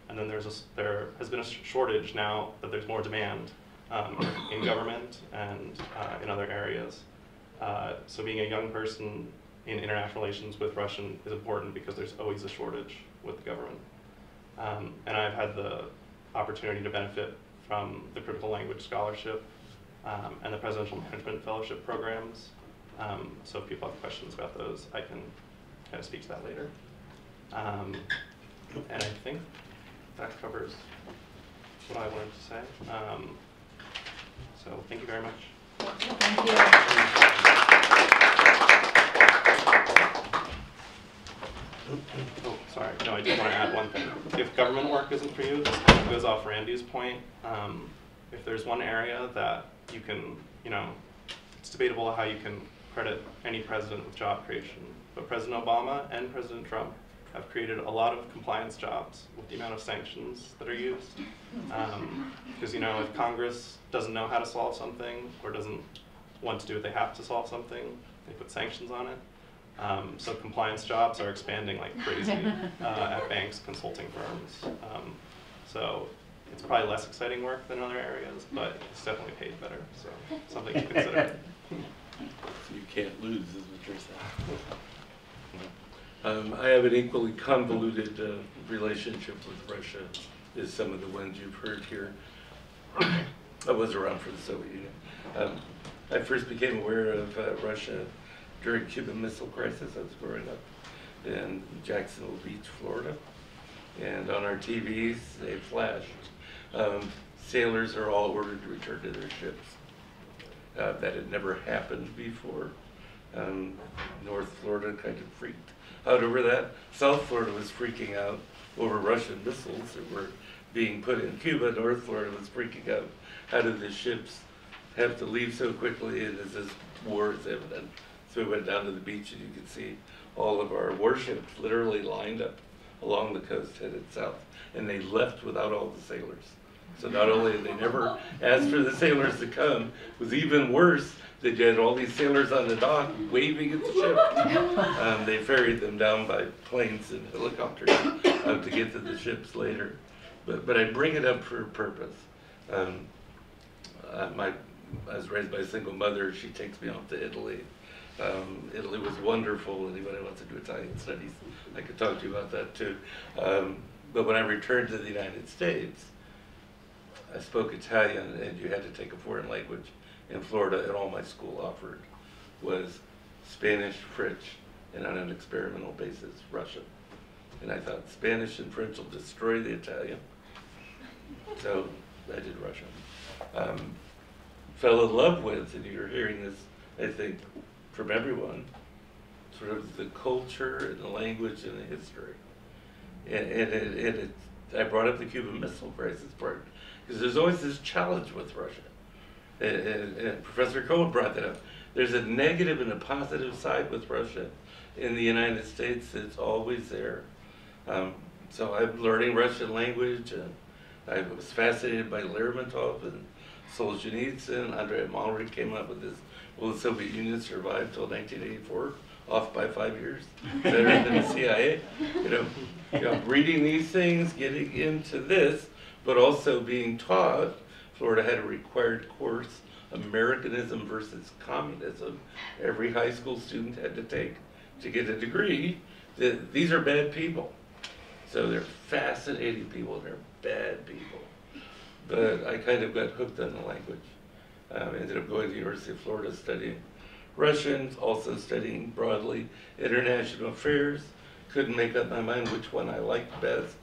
And then there's a, there has been a shortage now that there's more demand um, in government and uh, in other areas. Uh, so being a young person in international relations with Russian is important because there's always a shortage with the government. Um, and I've had the opportunity to benefit from the critical language scholarship um, and the presidential management fellowship programs. Um, so if people have questions about those, I can kind of speak to that later. Um, and I think that covers what I wanted to say. Um, so thank you very much. Thank you. Oh, sorry, no, I did want to add one thing. If government work isn't for you, this kind of goes off Randy's point. Um, if there's one area that you can, you know, it's debatable how you can credit any president with job creation, but President Obama and President Trump have created a lot of compliance jobs with the amount of sanctions that are used. Because, you know, if Congress doesn't know how to solve something or doesn't want to do what they have to solve something, they put sanctions on it. Um, so compliance jobs are expanding like crazy uh, at banks, consulting firms. Um, so it's probably less exciting work than other areas, but it's definitely paid better. So something to consider. You can't lose, is what you're saying. Um, I have an equally convoluted uh, relationship with Russia as some of the ones you've heard here. I was around for the Soviet Union. Um, I first became aware of uh, Russia during Cuban Missile Crisis. I was growing up in Jacksonville Beach, Florida. And on our TVs, they flashed. Um, Sailors are all ordered to return to their ships. Uh, That had never happened before. Um, North Florida kind of freaked out over that. South Florida was freaking out over Russian missiles that were being put in Cuba. North Florida was freaking out. How did the ships have to leave so quickly and is this war is imminent? So we went down to the beach and you could see all of our warships literally lined up along the coast headed south. And they left without all the sailors. So not only they never asked for the sailors to come, it was even worse that you had all these sailors on the dock waving at the ship. Um, they ferried them down by planes and helicopters uh, to get to the ships later. But, but I bring it up for a purpose. Um, uh, my, I was raised by a single mother. She takes me off to Italy. Um, Italy was wonderful. Anybody wants to do Italian studies, I could talk to you about that too. Um, but when I returned to the United States, I spoke Italian, and you had to take a foreign language in Florida, and all my school offered was Spanish, French, and on an experimental basis, Russian. And I thought Spanish and French will destroy the Italian. So I did Russian. Um, fell in love with, and you're hearing this, I think, from everyone, sort of the culture and the language and the history. And, and it, and it, I brought up the Cuban Missile Crisis part, because there's always this challenge with Russia. And, and, and Professor Cohen brought that up. There's a negative and a positive side with Russia. In the United States, it's always there. Um, so I'm learning Russian language, and I was fascinated by Lermontov and Solzhenitsyn. Andrei Amalrik came up with this, will the Soviet Union survive till 1984? Off by five years, better than the CIA. You know, you know, reading these things, getting into this, but also being taught. Florida had a required course, Americanism versus Communism. Every high school student had to take to get a degree. That these are bad people. So they're fascinating people, they're bad people. But I kind of got hooked on the language. Um, ended up going to the University of Florida studying Russian, also studying broadly international affairs. Couldn't make up my mind which one I liked best.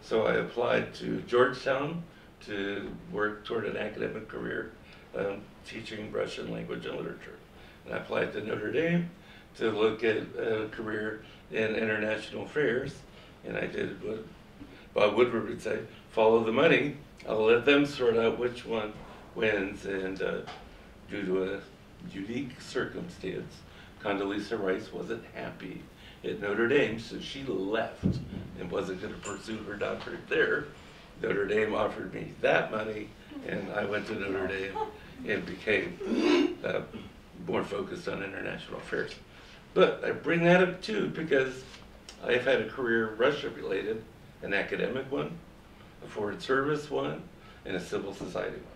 So I applied to Georgetown to work toward an academic career um, teaching Russian language and literature. And I applied to Notre Dame to look at a career in international affairs. And I did what Bob Woodward would say, follow the money. I'll let them sort out which one wins. And uh, due to a unique circumstance, Condoleezza Rice wasn't happy at Notre Dame, so she left and wasn't gonna pursue her doctorate there. Notre Dame offered me that money, and I went to Notre Dame and became uh, more focused on international affairs. But I bring that up too because I've had a career Russia-related, an academic one, a foreign service one, and a civil society one.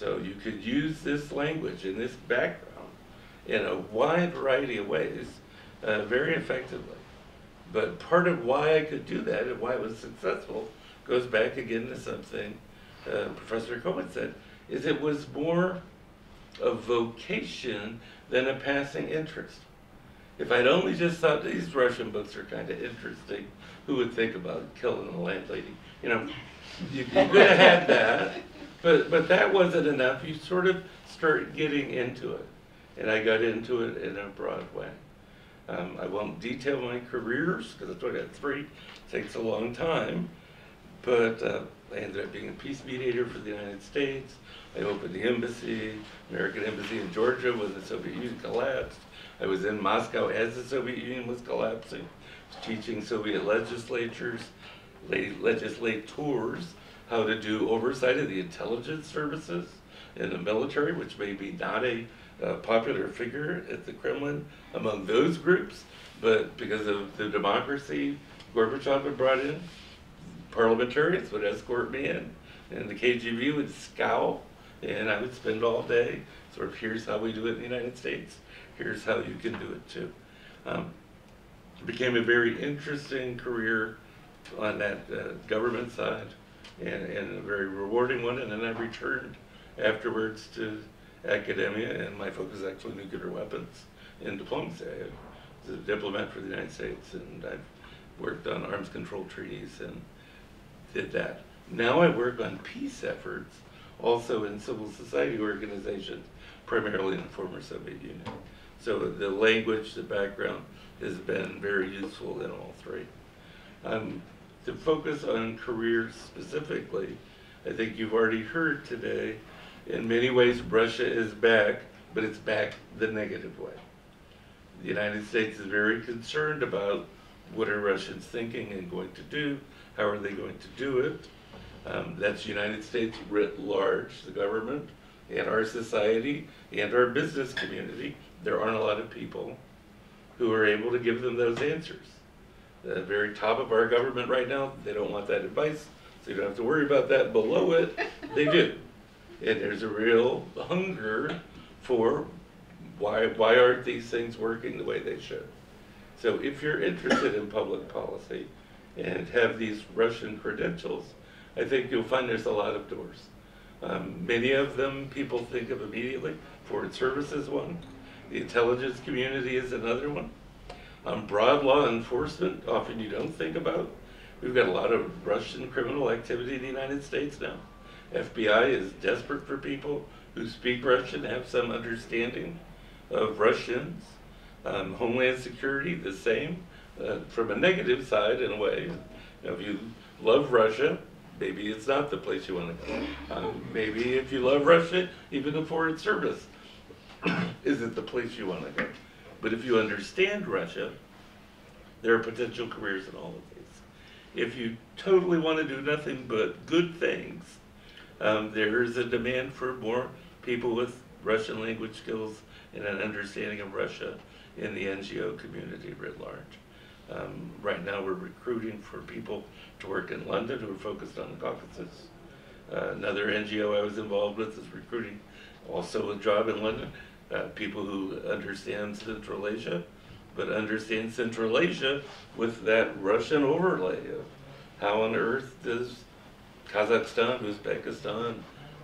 So you could use this language and this background in a wide variety of ways, uh, very effectively. But part of why I could do that and why I was successful goes back again to something uh, Professor Cohen said, is it was more a vocation than a passing interest. If I'd only just thought these Russian books are kind of interesting, who would think about killing the landlady? You know, you, you could have had that, but but that wasn't enough. You sort of start getting into it, and I got into it in a broad way. Um, I won't detail my careers because I told you I had three. takes a long time, but uh, I ended up being a peace mediator for the United States. I opened the embassy, American embassy in Georgia when the Soviet Union collapsed. I was in Moscow as the Soviet Union was collapsing, was teaching Soviet legislatures, legislators, how to do oversight of the intelligence services and the military, which may be not a uh, popular figure at the Kremlin among those groups, but because of the democracy Gorbachev had brought in, parliamentarians would escort me in, and the KGB would scowl, and I would spend all day sort of here's how we do it in the United States, here's how you can do it too. Um, it became a very interesting career on that uh, government side, and, and a very rewarding one. And then I returned afterwards to academia, and my focus is actually nuclear weapons and diplomacy. I was a diplomat for the United States, and I've worked on arms control treaties and did that. Now I work on peace efforts, also in civil society organizations, primarily in the former Soviet Union. So the language, the background has been very useful in all three. Um, to focus on careers specifically, I think you've already heard today, in many ways Russia is back, but it's back the negative way. The United States is very concerned about what are Russians thinking and going to do, how are they going to do it. Um, that's United States writ large, the government, and our society, and our business community. There aren't a lot of people who are able to give them those answers. The very top of our government right now, they don't want that advice, so you don't have to worry about that. Below it, they do. And there's a real hunger for why, why aren't these things working the way they should? So if you're interested in public policy and have these Russian credentials, I think you'll find there's a lot of doors. Um, many of them people think of immediately. Foreign Service is one. The intelligence community is another one. Um, broad law enforcement, often you don't think about. We've got a lot of Russian criminal activity in the United States now. FBI is desperate for people who speak Russian, have some understanding of Russians. Um, Homeland Security, the same, uh, from a negative side in a way. You know, if you love Russia, maybe it's not the place you want to go. Um, maybe if you love Russia, even the Foreign Service isn't the place you want to go. But if you understand Russia, there are potential careers in all of these. If you totally want to do nothing but good things, um, there is a demand for more people with Russian language skills and an understanding of Russia in the NGO community writ large. Um, right now, we're recruiting for people to work in London who are focused on the Caucasus. Uh, another NGO I was involved with is recruiting also a job in London, uh, people who understand Central Asia, but understand Central Asia with that Russian overlay of how on earth does Kazakhstan, Uzbekistan,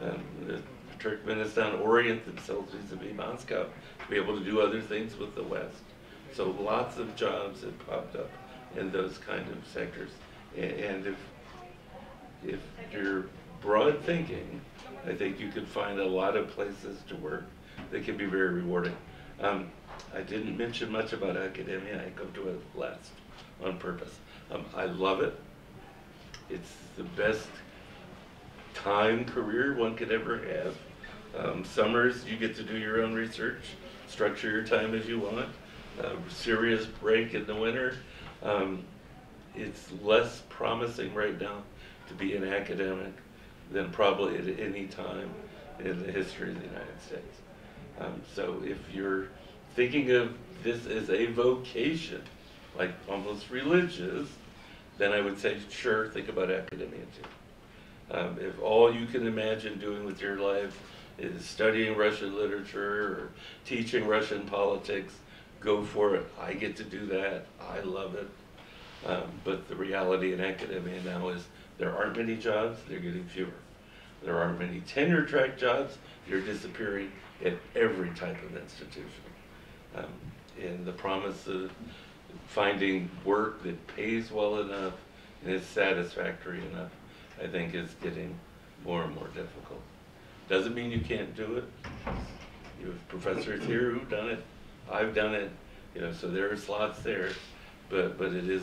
um, Turkmenistan orient themselves vis-a-vis Moscow to be able to do other things with the West. So lots of jobs have popped up in those kind of sectors. And if, if you're broad thinking, I think you could find a lot of places to work that can be very rewarding. Um, I didn't mention much about academia, I come to it last on purpose. Um, I love it. It's the best time career one could ever have. Um, summers, you get to do your own research, structure your time as you want. a serious break in the winter. Um, it's less promising right now to be an academic than probably at any time in the history of the United States. Um, so if you're thinking of this as a vocation, like almost religious, then I would say, sure, think about academia too. Um, if all you can imagine doing with your life is studying Russian literature or teaching Russian politics, go for it. I get to do that. I love it. Um, but the reality in academia now is there aren't many jobs, they're getting fewer. There aren't many tenure track jobs, they're disappearing at every type of institution. Um, and the promise of finding work that pays well enough and is satisfactory enough, I think is getting more and more difficult. Doesn't mean you can't do it. You have professors here who've done it. I've done it, you know, so there are slots there, but, but it is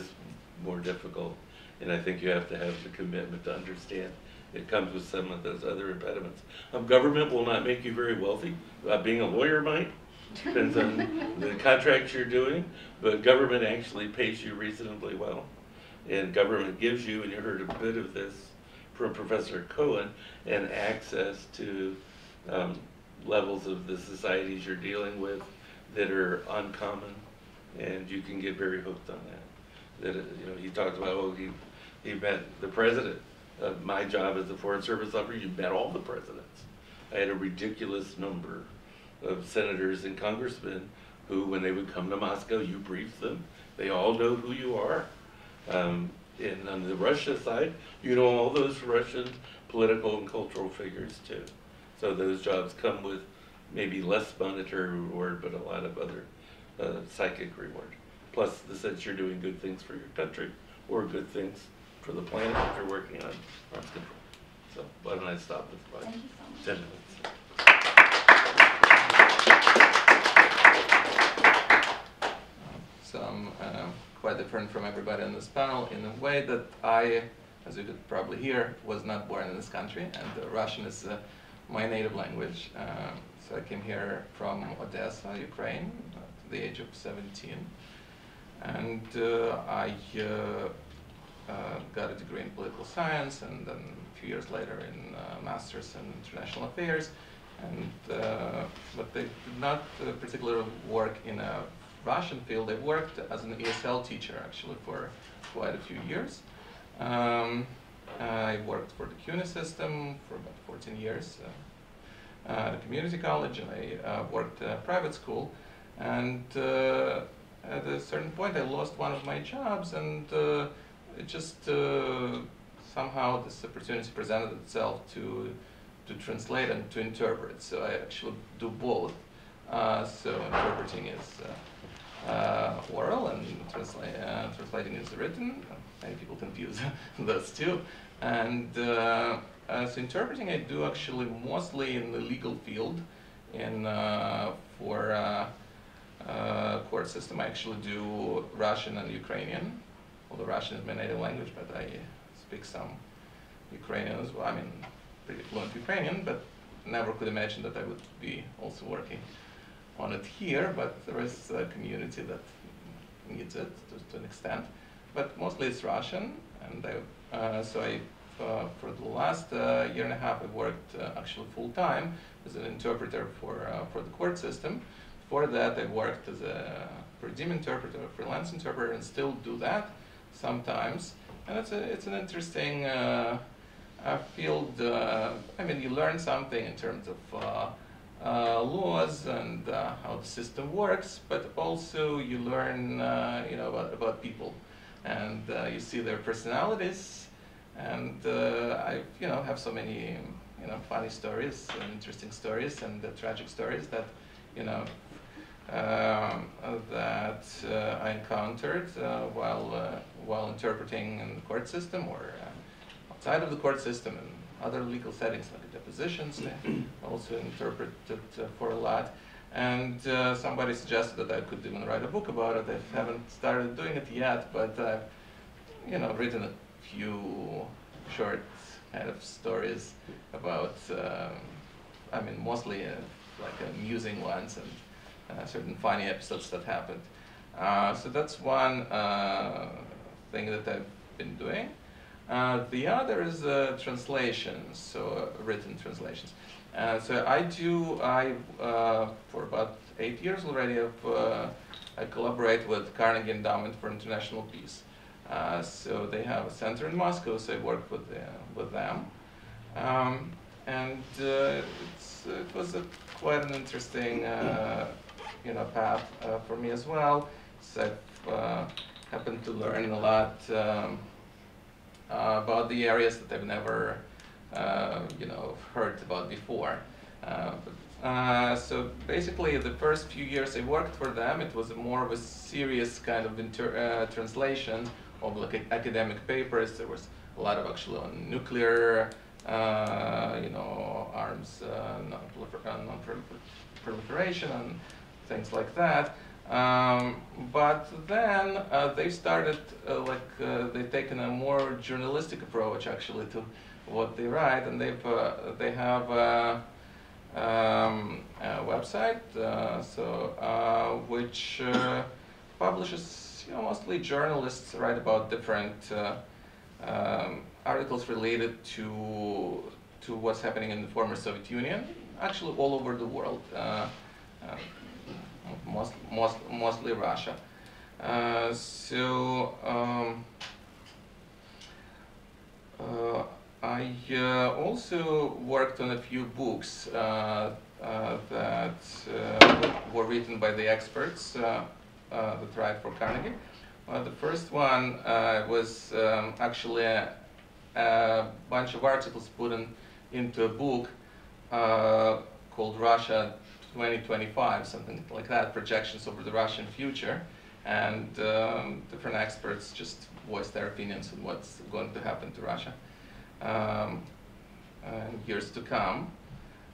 more difficult. And I think you have to have the commitment to understand it comes with some of those other impediments. Um, government will not make you very wealthy. Uh, being a lawyer might, depends on the contracts you're doing, but government actually pays you reasonably well. And government gives you, and you heard a bit of this from Professor Cohen, an access to um, levels of the societies you're dealing with that are uncommon, and you can get very hooked on that. That, uh, you know, he talked about, oh, he, he met the president. Uh, my job as a Foreign Service officer, you met all the presidents. I had a ridiculous number of senators and congressmen who, when they would come to Moscow, you briefed them. They all know who you are. Um, and on the Russia side, you know all those Russian political and cultural figures too. So those jobs come with maybe less monetary reward, but a lot of other uh, psychic reward. Plus the sense you're doing good things for your country or good things for the planet that you're working on arms control. So why don't I stop with my Thank you so much. ten minutes? So I'm uh, quite different from everybody on this panel in a way that I, as you could probably hear, was not born in this country, and uh, Russian is uh, my native language. Uh, so I came here from Odessa, Ukraine, at the age of 17, and uh, I uh, got a degree in political science, and then a few years later in uh, master's in international affairs. And uh, but they did not uh, particularly work in a Russian field. They worked as an ESL teacher actually for quite a few years. Um, I worked for the CUNY system for about 14 years uh, at a community college, and I uh, worked at a private school. And at a certain point, I lost one of my jobs, and it just uh, somehow this opportunity presented itself to to translate and to interpret. So I actually do both. Uh, so interpreting is uh, uh, oral and transla- uh, translating is written. Many people confuse those two. And uh, so interpreting I do actually mostly in the legal field. In for court system, I actually do Russian and Ukrainian. Although Russian is my native language, but I speak some Ukrainian as well. I mean, pretty fluent Ukrainian, but never could imagine that I would be also working on it here. But there is a community that needs it to, to an extent. But mostly it's Russian, and I, uh, so I, uh, for the last uh, year and a half, I worked uh, actually full time as an interpreter for uh, for the court system. Before that, I worked as a per diem interpreter, a freelance interpreter, and still do that sometimes. And it's a it's an interesting uh, uh, field. Uh, I mean, you learn something in terms of uh, laws and how the system works, but also you learn, you know, about, about people, and you see their personalities. And I, you know, have so many, you know, funny stories and interesting stories and tragic stories that, you know, um, that uh, I encountered uh, while uh, while interpreting in the court system or uh, outside of the court system and other legal settings like depositions. I also interpreted uh, for a lot. And uh, somebody suggested that I could even write a book about it. I haven't started doing it yet, but I've, you know, written a few short kind of stories about, um, I mean, mostly uh, like amusing ones and certain funny episodes that happened. Uh, so that's one uh, thing that I've been doing. Uh, the other is uh, translations, so uh, written translations. Uh, so I do, I, uh, for about eight years already, uh, I collaborate with Carnegie Endowment for International Peace. Uh, so they have a center in Moscow, so I work with, uh, with them. Um, and uh, it was a, quite an interesting uh, you know, path uh, for me as well. So I've uh, happened to learn a lot um, uh, about the areas that I've never you know, heard about before. Uh, so basically, the first few years I worked for them, it was more of a serious kind of uh, translation of like academic papers. There was a lot of actually on nuclear, uh, you know, arms uh, non-prolifer- uh, non-proliferation and things like that. Um, but then uh, they started uh, like uh, they've taken a more journalistic approach actually to what they write, and they've uh, they have uh, um, a website uh, so which publishes you know, mostly journalists write about different um, articles related to to what's happening in the former Soviet Union, actually all over the world. Uh, most, most, mostly Russia. Uh, so um, uh, I uh, also worked on a few books that were written by the experts that write for Carnegie. Uh, the first one uh, was um, actually a, a bunch of articles put in, into a book uh, called Russia 2025, something like that, projections over the Russian future. And um, different experts just voice their opinions on what's going to happen to Russia um, in years to come.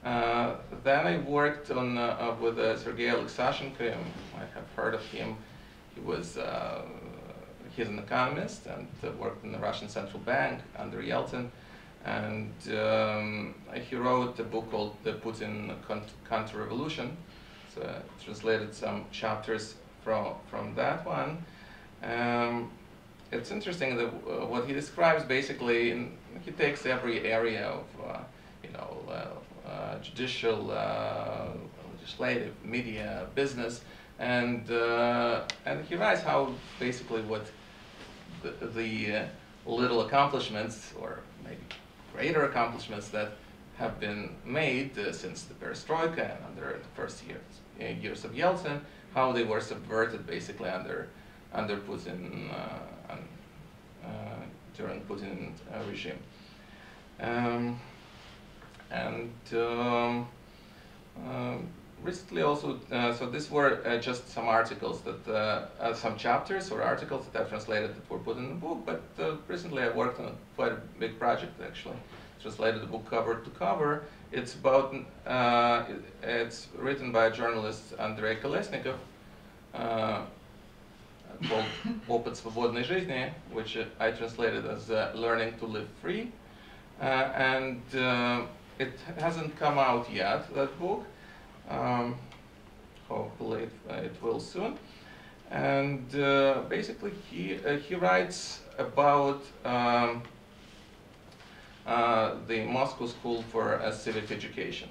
Uh, then I worked on uh, with uh, Sergei Alexashenko. You might have heard of him. He was uh, he's an economist and uh, worked in the Russian central bank under Yeltsin. And um, he wrote a book called The Putin Counter-Revolution. So I translated some chapters from from that one. Um, it's interesting that uh, what he describes basically, in, he takes every area of, uh, you know, uh, uh, judicial, uh, legislative, media, business, and uh, and he writes how basically what the, the little accomplishments or maybe greater accomplishments that have been made uh, since the perestroika and under the first years, uh, years of Yeltsin, how they were subverted basically under under Putin uh, uh, during Putin uh, regime. Um, and um, um, recently also, uh, so these were uh, just some articles that, uh, uh, some chapters or articles that I translated that were put in the book, but uh, recently I worked on quite a big project actually. Translated the book cover to cover. It's about, uh, it- it's written by a journalist Andrei Kolesnikov, uh, called Опыт свободной жизни, which uh, I translated as uh, Learning to Live Free. Uh, and uh, it hasn't come out yet, that book. um, hopefully it, uh, it will soon. And uh, basically, he, uh, he writes about um, the Moscow School for Civic Education,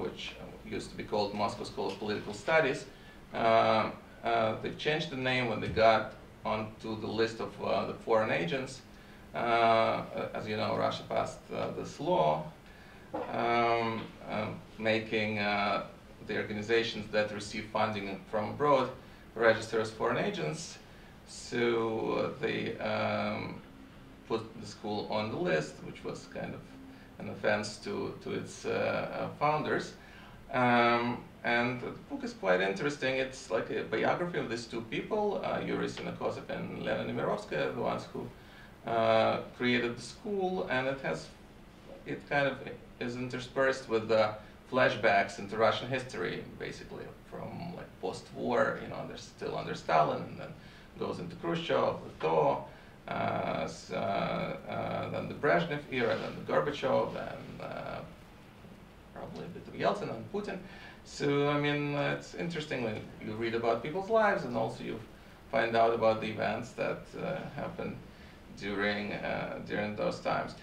which used to be called Moscow School of Political Studies. They changed the name when they got onto the list of uh, the foreign agents. Uh, as you know, Russia passed uh, this law um, making the organizations that receive funding from abroad register as foreign agents. So uh, they um, put the school on the list, which was kind of an offense to, to its uh, uh, founders. Um, and the book is quite interesting. It's like a biography of these two people, uh, Yuri Senokosov and Lena Nemirovskaya, the ones who uh, created the school, and it has, it kind of is interspersed with uh, flashbacks into Russian history, basically from like post-war, you know, they're still under Stalin, and then goes into Khrushchev, uh, uh, uh, then the Brezhnev era, then the Gorbachev, and uh, probably a bit of Yeltsin and Putin. So I mean, it's interesting when you read about people's lives, and also you find out about the events that uh, happened during uh, during those times.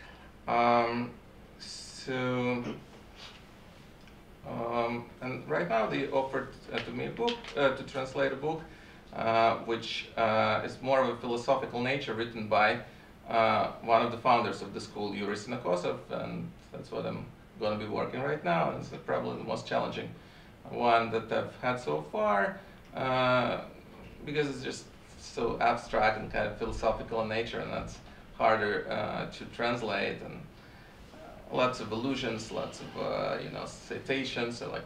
Um, so. Um, and right now they offered uh, to me a book, uh, to translate a book, uh, which is more of a philosophical nature written by one of the founders of the school, Yuri Senokosov, and that's what I'm going to be working right now. It's probably the most challenging one that I've had so far, uh, because it's just so abstract and kind of philosophical in nature, and that's harder uh, to translate and lots of allusions, lots of uh, you know citations. So like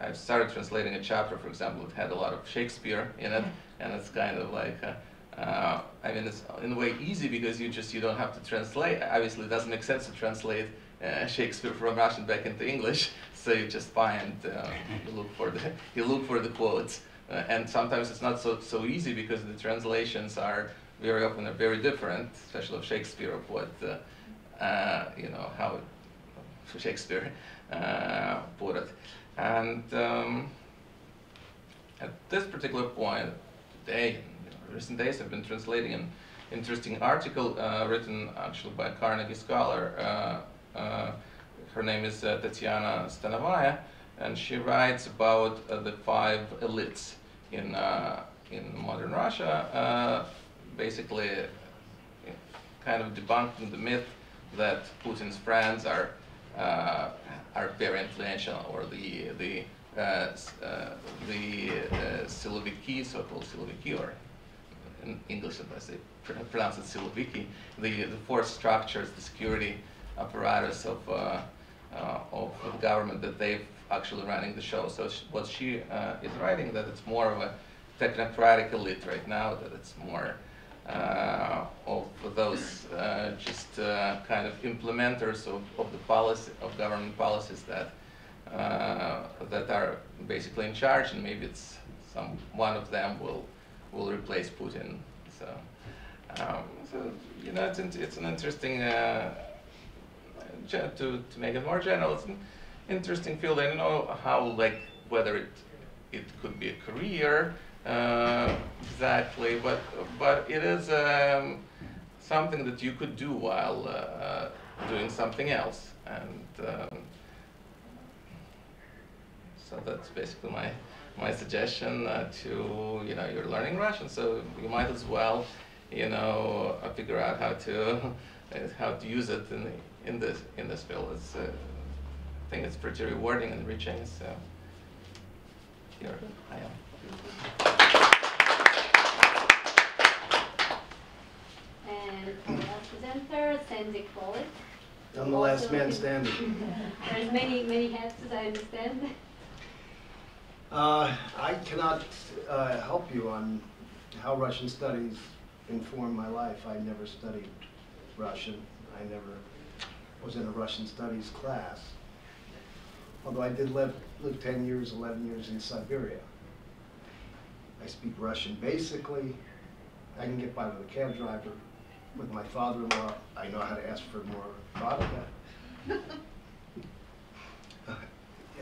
I started translating a chapter, for example, it had a lot of Shakespeare in it, and it's kind of like. Uh, uh, I mean, it's in a way easy because you just you don't have to translate. Obviously, it doesn't make sense to translate uh, Shakespeare from Russian back into English. So you just find uh, you look for the you look for the quotes, uh, and sometimes it's not so so easy because the translations are very often are very different, especially of Shakespeare of what uh, you know how Shakespeare uh, put it, and um, at this particular point today, in recent days, I've been translating an interesting article uh, written actually by a Carnegie scholar. Uh, uh, her name is Tatiana Stanovaya, and she writes about the five elites in in modern Russia, basically kind of debunking the myth that Putin's friends are uh, are very influential, or the the uh, uh, the uh, Siloviki, so-called Siloviki, or in English as they pr- pronounce it Siloviki, the the force structures, the security apparatus of uh, uh, of the government that they've actually running the show. So sh- what she uh, is writing that it's more of a technocratic elite right now, that it's more of those uh, just uh, kind of implementers of, of the policy of government policies that uh, that are basically in charge, and maybe it's some one of them will will replace Putin. So, um, so you know, it's, it's an interesting uh, to to make it more general. It's an interesting field. I don't know how like whether it it could be a career uh, exactly, but but it is um, something that you could do while uh, doing something else, and um, so that's basically my my suggestion uh, to you know you're learning Russian, so you might as well you know uh, figure out how to how to use it in in this in this field. It's, uh, I think it's pretty rewarding and enriching. So here I am. And our last presenter, Sandy Pollitt. I'm the last man standing. There's many, many hats, as I understand. Uh, I cannot uh, help you on how Russian studies inform my life. I never studied Russian. I never was in a Russian studies class. Although I did live, live 10 years, 11 years in Siberia. I speak Russian basically. I can get by with a cab driver. With my father-in-law, I know how to ask for more vodka.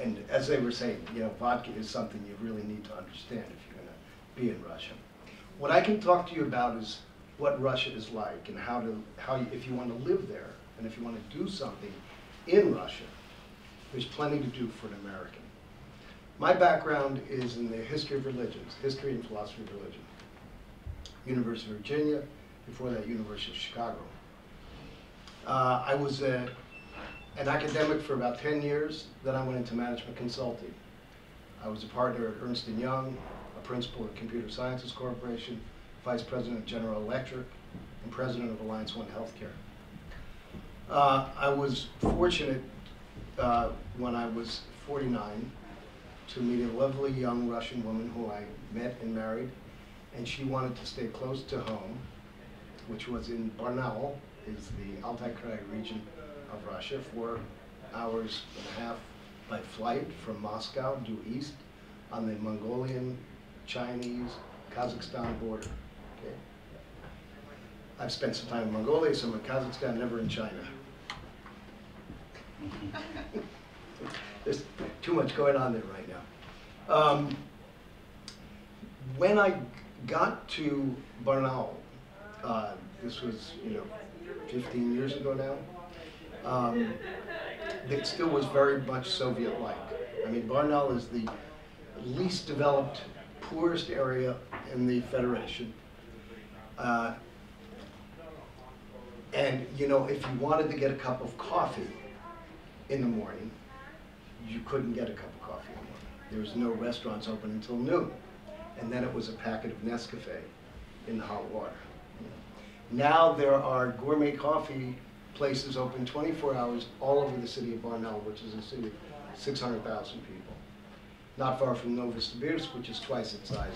And as they were saying, you know, vodka is something you really need to understand if you're gonna be in Russia. What I can talk to you about is what Russia is like and how to, how, you- if you want to live there and if you want to do something in Russia, there's plenty to do for an American. My background is in the history of religions, history and philosophy of religion. University of Virginia, before that University of Chicago. Uh, I was a, an academic for about 10 years, then I went into management consulting. I was a partner at Ernst & Young, a principal at Computer Sciences Corporation, vice president of General Electric, and president of Alliance One Healthcare. Uh, I was fortunate uh, when I was 49 to meet a lovely young Russian woman who I met and married, and she wanted to stay close to home, which was in Barnaul, is the Altai Krai region of Russia, four hours and a half by flight from Moscow due east on the Mongolian, Chinese, Kazakhstan border. Okay? I've spent some time in Mongolia, some in Kazakhstan, never in China. There's too much going on there right now. Um, when I got to Barnaul, uh, this was, you know, 15 years ago now, um, it still was very much Soviet-like. I mean, Barnaul is the least developed, poorest area in the Federation. Uh, and, you know, if you wanted to get a cup of coffee in the morning, you couldn't get a cup of coffee morning. There was no restaurants open until noon. And then it was a packet of Nescafe in the hot water. Now there are gourmet coffee places open 24 hours all over the city of Barnaul, which is a city of 600,000 people. Not far from Novosibirsk, which is twice its size,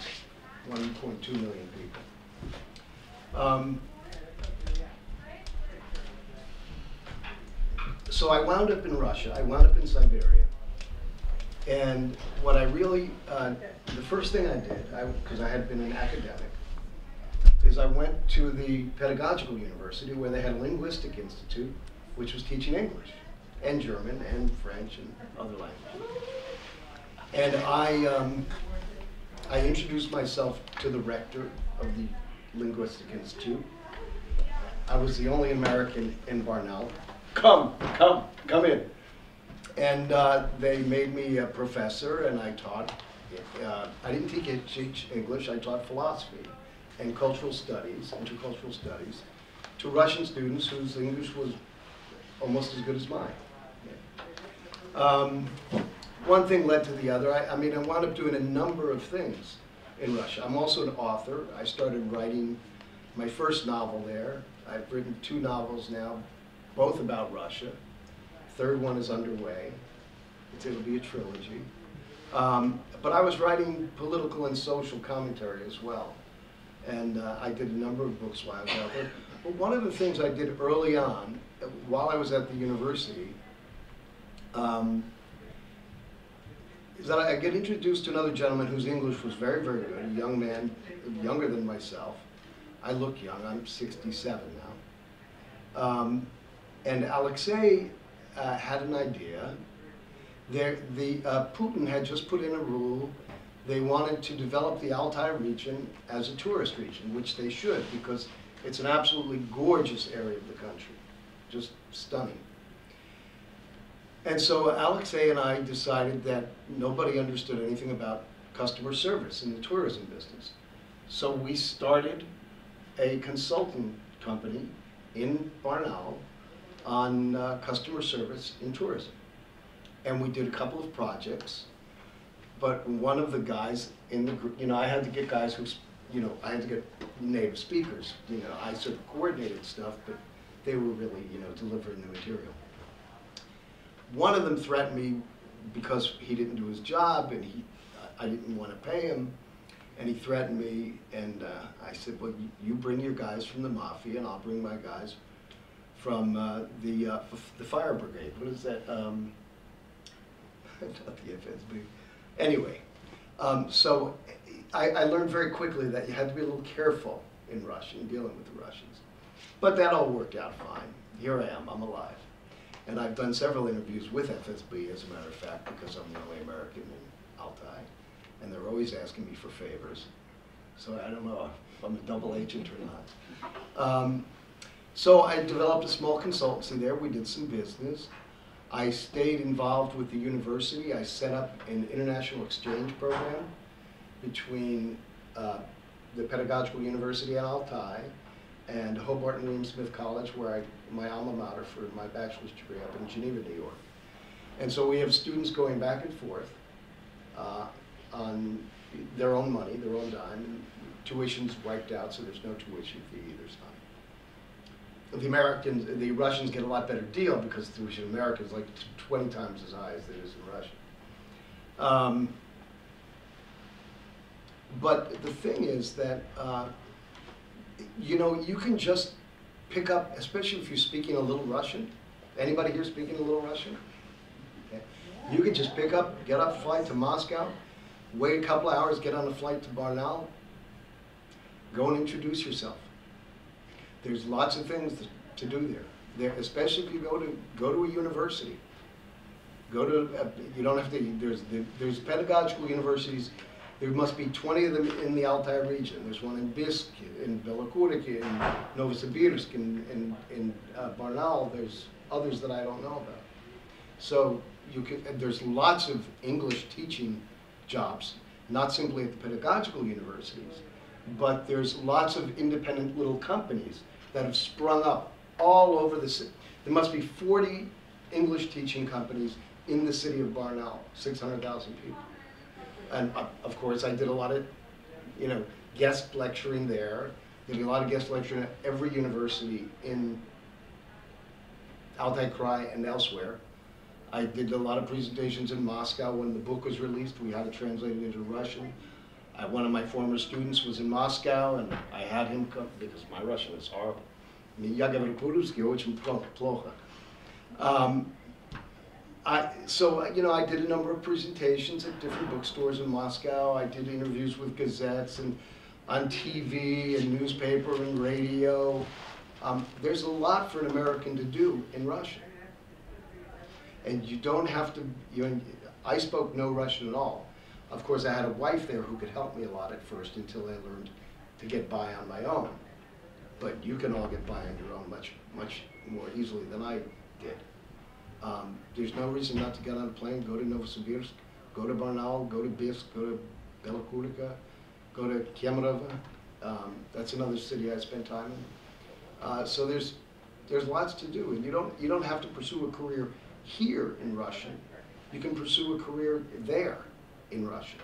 1.2 million people. Um, so I wound up in Russia. I wound up in Siberia. And what I really, uh, the first thing I did, because I, had been an academic, is I went to the pedagogical university where they had a linguistic institute, which was teaching English and German and French and other languages. And I, um, I introduced myself to the rector of the linguistic institute. I was the only American in Barnaul. Come, come, come in. And uh, they made me a professor, and I taught. Uh, I didn't teach, English. I taught philosophy and cultural studies, intercultural studies, to Russian students whose English was almost as good as mine. Um, one thing led to the other. I, I mean, I wound up doing a number of things in Russia. I'm also an author. I started writing my first novel there. I've written two novels now, both about Russia. Third one is underway. It's, it'll be a trilogy. Um, but I was writing political and social commentary as well. And uh, I did a number of books while I was out there. But one of the things I did early on, while I was at the university, um, is that I get introduced to another gentleman whose English was very, very good, a young man, younger than myself. I look young, I'm 67 now. Um, and Alexei uh, had an idea. There, the, uh, Putin had just put in a rule. They wanted to develop the Altai region as a tourist region, which they should, because it's an absolutely gorgeous area of the country, just stunning. And so Alexei and I decided that nobody understood anything about customer service in the tourism business. So we started a consulting company in Barnaul on uh, customer service in tourism. And we did a couple of projects, but one of the guys in the group, you know, I had to get guys who, you know, I had to get native speakers. You know, I sort of coordinated stuff, but they were really, you know, delivering the material. One of them threatened me because he didn't do his job and he, I didn't want to pay him. And he threatened me, and uh, I said, well, you bring your guys from the mafia, and I'll bring my guys from uh, the uh, the fire brigade. What is that? Um, not the FSB. Anyway, um, so I, I, learned very quickly that you had to be a little careful in Russia in dealing with the Russians. But that all worked out fine. Here I am. I'm alive. And I've done several interviews with FSB, as a matter of fact, because I'm the only American in Altai. And they're always asking me for favors. So I don't know if I'm a double agent or not. Um, so I developed a small consultancy there. We did some business. I stayed involved with the university. I set up an international exchange program between uh, the Pedagogical University at Altai and Hobart and William Smith College, where I, my alma mater for my bachelor's degree up in Geneva, New York. And so we have students going back and forth uh, on their own money, their own dime. Tuition's wiped out, so there's no tuition fee either side the Americans, the Russians get a lot better deal because the tuition in America is like 20 times as high as it is in Russia. Um, but the thing is that, uh, you know, you can just pick up, especially if you're speaking a little Russian. Anybody here speaking a little Russian? Okay. You can just pick up, get a flight to Moscow, wait a couple hours, get on a flight to Barnaul, go and introduce yourself there's lots of things to do there. There, especially if you go to go to a university. Go to, uh, you don't have to, there's, there's pedagogical universities, there must be 20 of them in the Altai region. There's one in Biysk, in Belokurikha, in Novosibirsk, in, in, in uh, Barnaul. There's others that I don't know about. So you can, there's lots of English teaching jobs, not simply at the pedagogical universities, but there's lots of independent little companies that have sprung up all over the city. There must be 40 English teaching companies in the city of Barnaul, 600,000 people. And uh, of course, I did a lot of, you know, guest lecturing there. Did a lot of guest lecturing at every university in Altai Krai and elsewhere. I did a lot of presentations in Moscow when the book was released. We had it translated into Russian. I, one of my former students was in Moscow, and I had him come because my Russian is horrible. Я говорю по-русски очень плохо- плохо. Um, I, so, you know, I did a number of presentations at different bookstores in Moscow. I did interviews with gazettes and on TV and newspaper and radio. Um, there's a lot for an American to do in Russia. And you don't have to, you know, I spoke no Russian at all. Of course, I had a wife there who could help me a lot at first until I learned to get by on my own. But you can all get by on your own much, much more easily than I did. Um, there's no reason not to get on a plane, go to Novosibirsk, go to Barnaul, go to Biysk, go to Belokurikha, go to Kemerovo. Um, that's another city I spent time in. Uh, so there's, there's lots to do, and you don't, you don't have to pursue a career here in Russia. You can pursue a career there in Russia.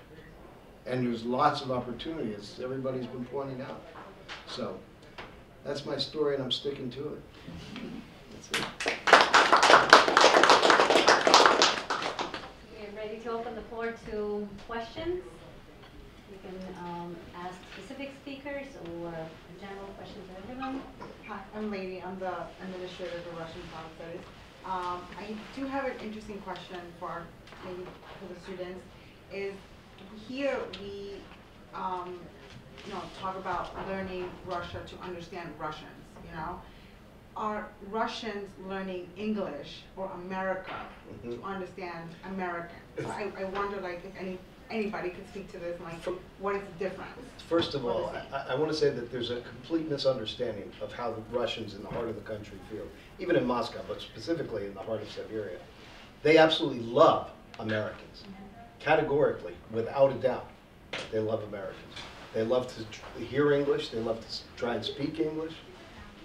And there's lots of opportunity, as everybody's been pointing out. So, that's my story, and I'm sticking to it. That's it. We're ready to open the floor to questions. You can um, ask specific speakers or general questions of everyone. Hi, I'm Lady. I'm the administrator of the Russian Talk Studies. Um, I do have an interesting question for maybe for the students. Is here we, um, you know, talk about learning Russia to understand Russians. You know, are Russians learning English or America to Mhm. understand American? So I, I wonder, like, if any anybody could speak to this, like, From- what is the difference? First of all. I, I want to say that there's a complete misunderstanding of how the Russians in the heart of the country feel, even in Moscow, but specifically in the heart of Siberia. They absolutely love Americans, categorically, without a doubt. They love Americans. They love to hear English. They love to try and speak English.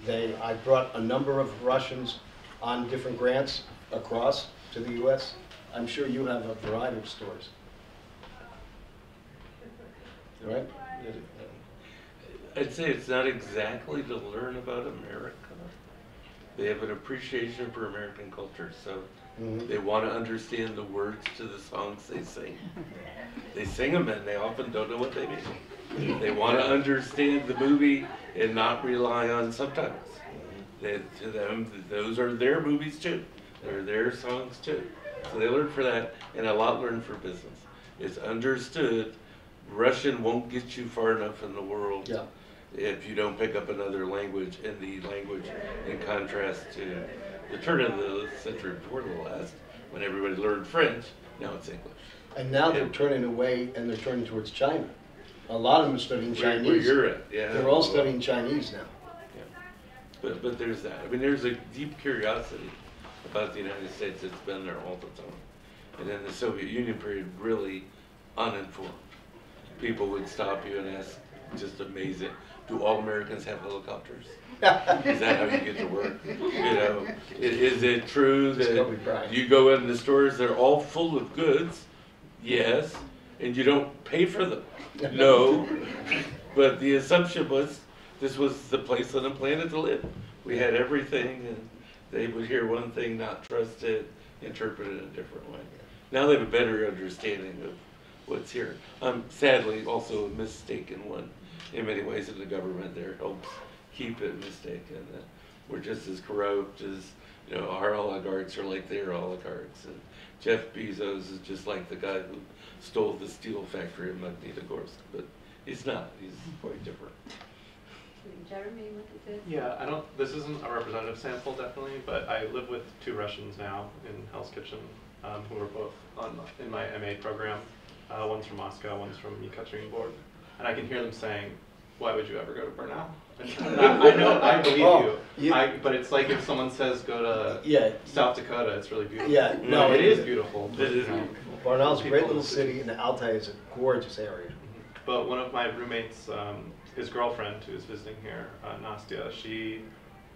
They, I brought a number of Russians on different grants across to the U.S. I'm sure you have a variety of stories. Right? I'd say it's not exactly to learn about America. They have an appreciation for American culture, so Mhm. they want to understand the words to the songs they sing. They sing them and they often don't know what they mean. They want to understand the movie and not rely on subtitles. They, to them, those are their movies too. They're their songs too. So they learn for that, and a lot learn for business. It's understood Russian won't get you far enough in the world Yeah. if you don't pick up another language, and the language in contrast to the turn of the century before the last, when everybody learned French, now it's English. And now they're turning away and they're turning towards China. A lot of them are studying Where- where Chinese. you're at, yeah. They're all studying Chinese now. Yeah. But, but there's that. I mean, there's a deep curiosity about the United States that's been there all the time. And then the Soviet Union period, really uninformed. People would stop you and ask, just amazing, do all Americans have helicopters? Is that how you get to work? You know, i- is it true that you go in the stores, they're all full of goods? Yes, and you don't pay for them? No. But the assumption was, this was the place on the planet to live. We had everything, and they would hear one thing, not trust it, interpret it a different way. Now they have a better understanding of what's here. Um, sadly, also a mistaken one in many ways, and the government there helps keep it mistaken. that We're just as corrupt as, you know, our oligarchs are like their oligarchs, and Jeff Bezos is just like the guy who stole the steel factory in Magnitogorsk, but he's not, he's quite different. Jeremy, you wanted to? Yeah, I don't, this isn't a representative sample definitely, but I live with two Russians now in Hell's Kitchen, um, who are both on, in my MA program. Uh, one's from Moscow, one's from Yekaterinburg. And I can hear them saying, why would you ever go to Barnaul? And I I know, I believe Oh, you, you- I, but it's like if someone says go to Yeah, South Dakota, it's really beautiful. Yeah, no, it is. beautiful. It is you know. Barnaul's a great little city, and the Altai is a gorgeous area. But one of my roommates, um, his girlfriend who's visiting here, uh, Nastya, she,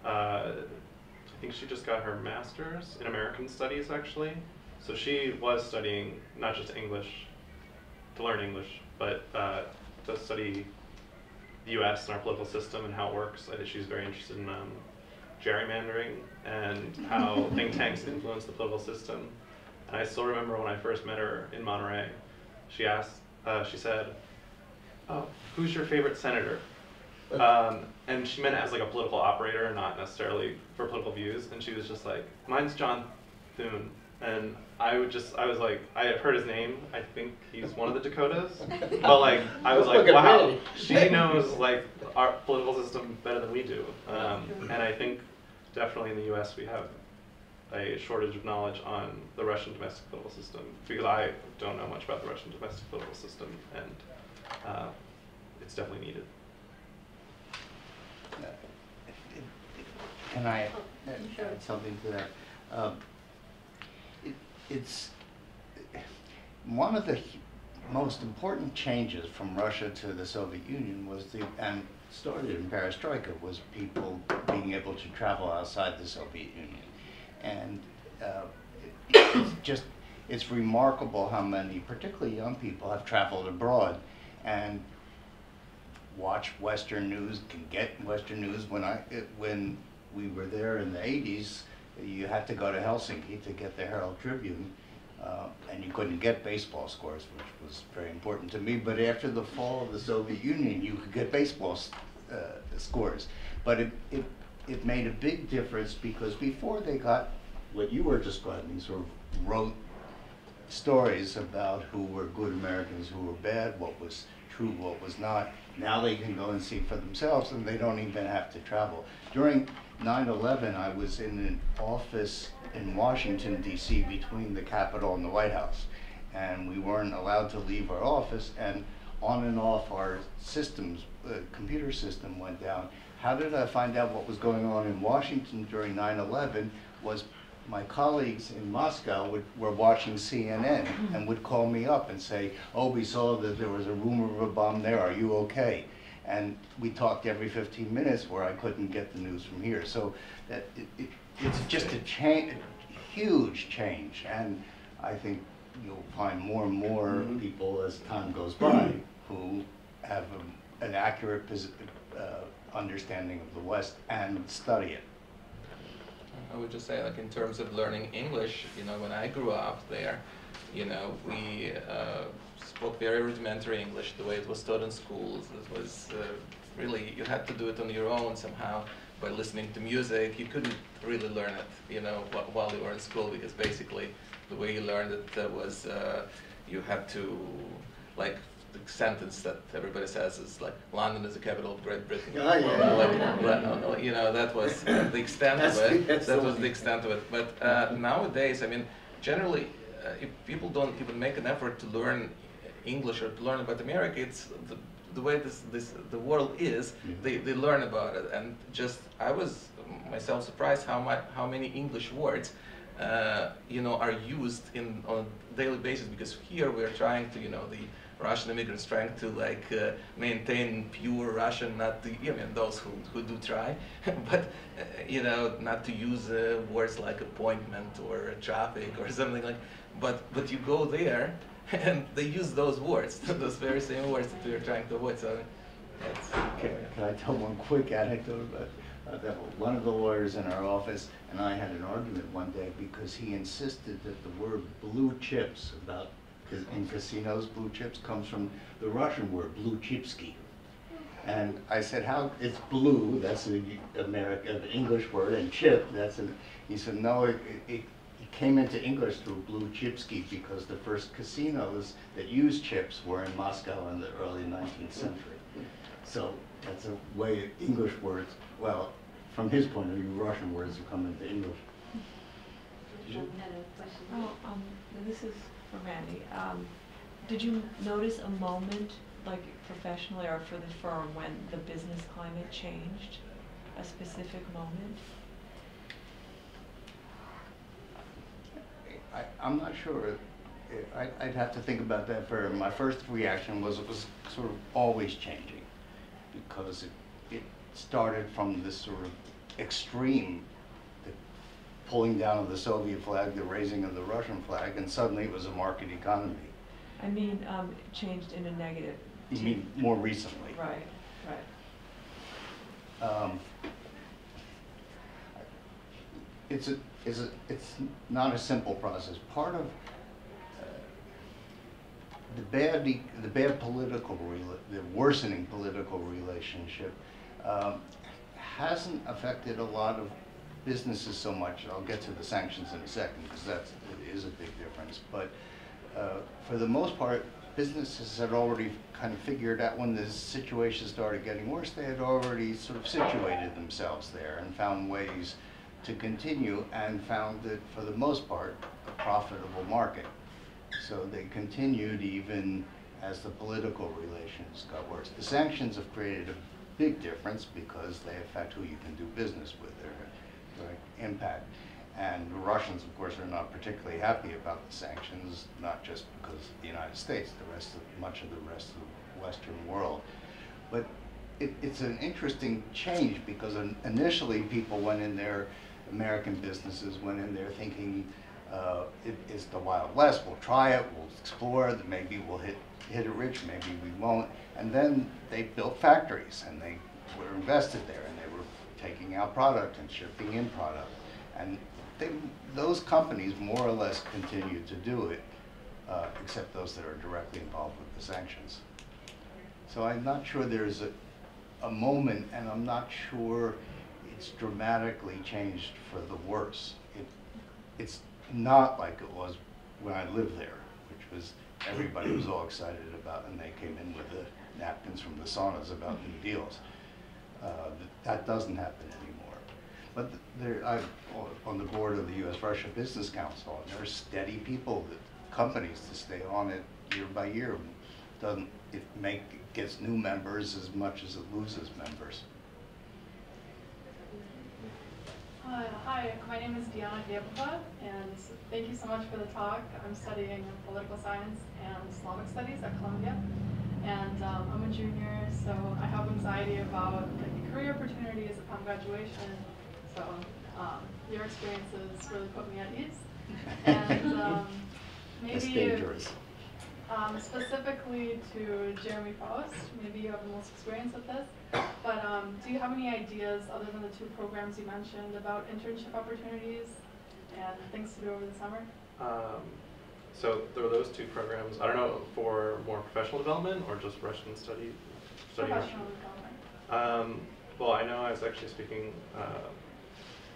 uh, I think she just got her master's in American Studies actually. So she was studying not just English, to learn English, but uh, to study the U.S. and our political system and how it works. I think she's very interested in um, gerrymandering and how think tanks influence the political system. And I still remember when I first met her in Monterey, she asked, uh, she said, oh, who's your favorite senator? Um, and she meant it as like a political operator, not necessarily for political views. And she was just like, mine's John Thune. And I would just, I was like, I had heard his name. I think he's one of the Dakotas. But like, I was like, wow, me. she knows like our political system better than we do. Um, and I think definitely in the U.S. we have a shortage of knowledge on the Russian domestic political system because I don't know much about the Russian domestic political system, and uh, it's definitely needed. Can I Oh, add something to that? Um, it- It's, one of the most important changes from Russia to the Soviet Union was the, and started in perestroika, was people being able to travel outside the Soviet Union. And uh, it's just, it's remarkable how many, particularly young people, have traveled abroad and watch Western news, can get Western news. When I, when we were there in the 80s, you had to go to Helsinki to get the Herald Tribune, uh, and you couldn't get baseball scores, which was very important to me. But after the fall of the Soviet Union, you could get baseball uh, scores. But it, it, it made a big difference because before they got what you were describing, sort of wrote stories about who were good Americans, who were bad, what was true, what was not. Now they can go and see for themselves and they don't even have to travel. During 9/11, I was in an office in Washington DC between the Capitol and the White House. And we weren't allowed to leave our office and on and off our systems, uh, computer system went down. How did I find out what was going on in Washington during 9/11 was my colleagues in Moscow would, were watching CNN and would call me up and say, oh, we saw that there was a rumor of a bomb there, are you okay? And we talked every 15 minutes where I couldn't get the news from here. So that, it, it, it's just a change, a huge change. And I think you'll find more and more people as time goes by who have a, an accurate uh, understanding of the West and study it. I would just say, like in terms of learning English, you know, when I grew up there, you know, we uh, spoke very rudimentary English, the way it was taught in schools. It was uh, really you had to do it on your own somehow by listening to music. You couldn't really learn it, you know, wh- while you were in school because basically the way you learned it uh, was uh, you had to like the sentence that everybody says is like London is the capital of Great Britain. Oh, yeah. Like, you know, that was the extent of it. That was the extent of it. But uh, nowadays, I mean, generally, uh, if people don't even make an effort to learn English or to learn about America, it's the, the way this, this the world is. They, they learn about it, and just I was myself surprised how much how many English words. Uh, you know, are used in on a daily basis because here we're trying to, you know, the Russian immigrants trying to like uh, maintain pure Russian, not to, I mean, those who, who do try, but uh, you know, not to use uh, words like appointment or traffic or something like. But but you go there, and they use those words, those very same words that we are trying to avoid. So Can, can I tell one quick anecdote about uh, that? One of the lawyers in our office and I had an argument one day because he insisted that the word blue chips about in casinos blue chips comes from the Russian word blue chipsky. And I said, how, it's blue, that's an American, English word, and chip, that's an, he said, no, it, it came into English through blue chipsky because the first casinos that used chips were in Moscow in the early 19th century. So that's a way English words, well, from his point of view, Russian words have come into English. John had a question. Oh, um, this is for Randy. Um, did you notice a moment, like professionally or for the firm, when the business climate changed? A specific moment? I, I'm not sure. I, I'd have to think about that for, my first reaction was it was sort of always changing because it, it started from this sort of extreme, the pulling down of the Soviet flag, the raising of the Russian flag, and suddenly it was a market economy. I mean, um, changed in a negative. You mean more recently? Right, right. um, it's a, it's a, it's not a simple process. Part of uh, the bad, the bad political, the worsening political relationship um, hasn't affected a lot of businesses so much. I'll get to the sanctions in a second because that's, a big difference. But uh, for the most part, businesses had already kind of figured out when the situation started getting worse, they had already sort of situated themselves there and found ways to continue and found that for the most part, a profitable market. So they continued even as the political relations got worse. The sanctions have created a big difference because they affect who you can do business with, their impact. And the Russians, of course, are not particularly happy about the sanctions, not just because of the United States, the rest of, much of the rest of the Western world. But it, it's an interesting change because initially people went in there, American businesses went in there thinking, uh, it, it's the Wild West, we'll try it, we'll explore, maybe we'll hit, hit it rich, maybe we won't. And then they built factories and they were invested there and they were taking out product and shipping in product. And they, those companies more or less continued to do it, uh, except those that are directly involved with the sanctions. So I'm not sure there's a, a moment, and I'm not sure it's dramatically changed for the worse. It, it's not like it was when I lived there, which was, everybody was all excited about, and they came in with the napkins from the saunas about new deals. Uh, That doesn't happen anymore. But there, I'm on the board of the US-Russia Business Council, and there are steady people, that companies to stay on it year by year. Doesn't, it make, gets new members as much as it loses members. Uh, Hi, my name is Diana Diabova, and thank you so much for the talk. I'm studying political science and Islamic studies at Columbia, and um, I'm a junior, so I have anxiety about like, career opportunities upon graduation. So um, your experiences really put me at ease. And um, maybe dangerous. Um, specifically to Jeremy Faust, maybe you have the most experience with this, but um, do you have any ideas, other than the two programs you mentioned, about internship opportunities and things to do over the summer? Um, so there were those two programs. I don't know for more professional development or just Russian study. study. Professional development. Um, well, I know I was actually speaking. Uh,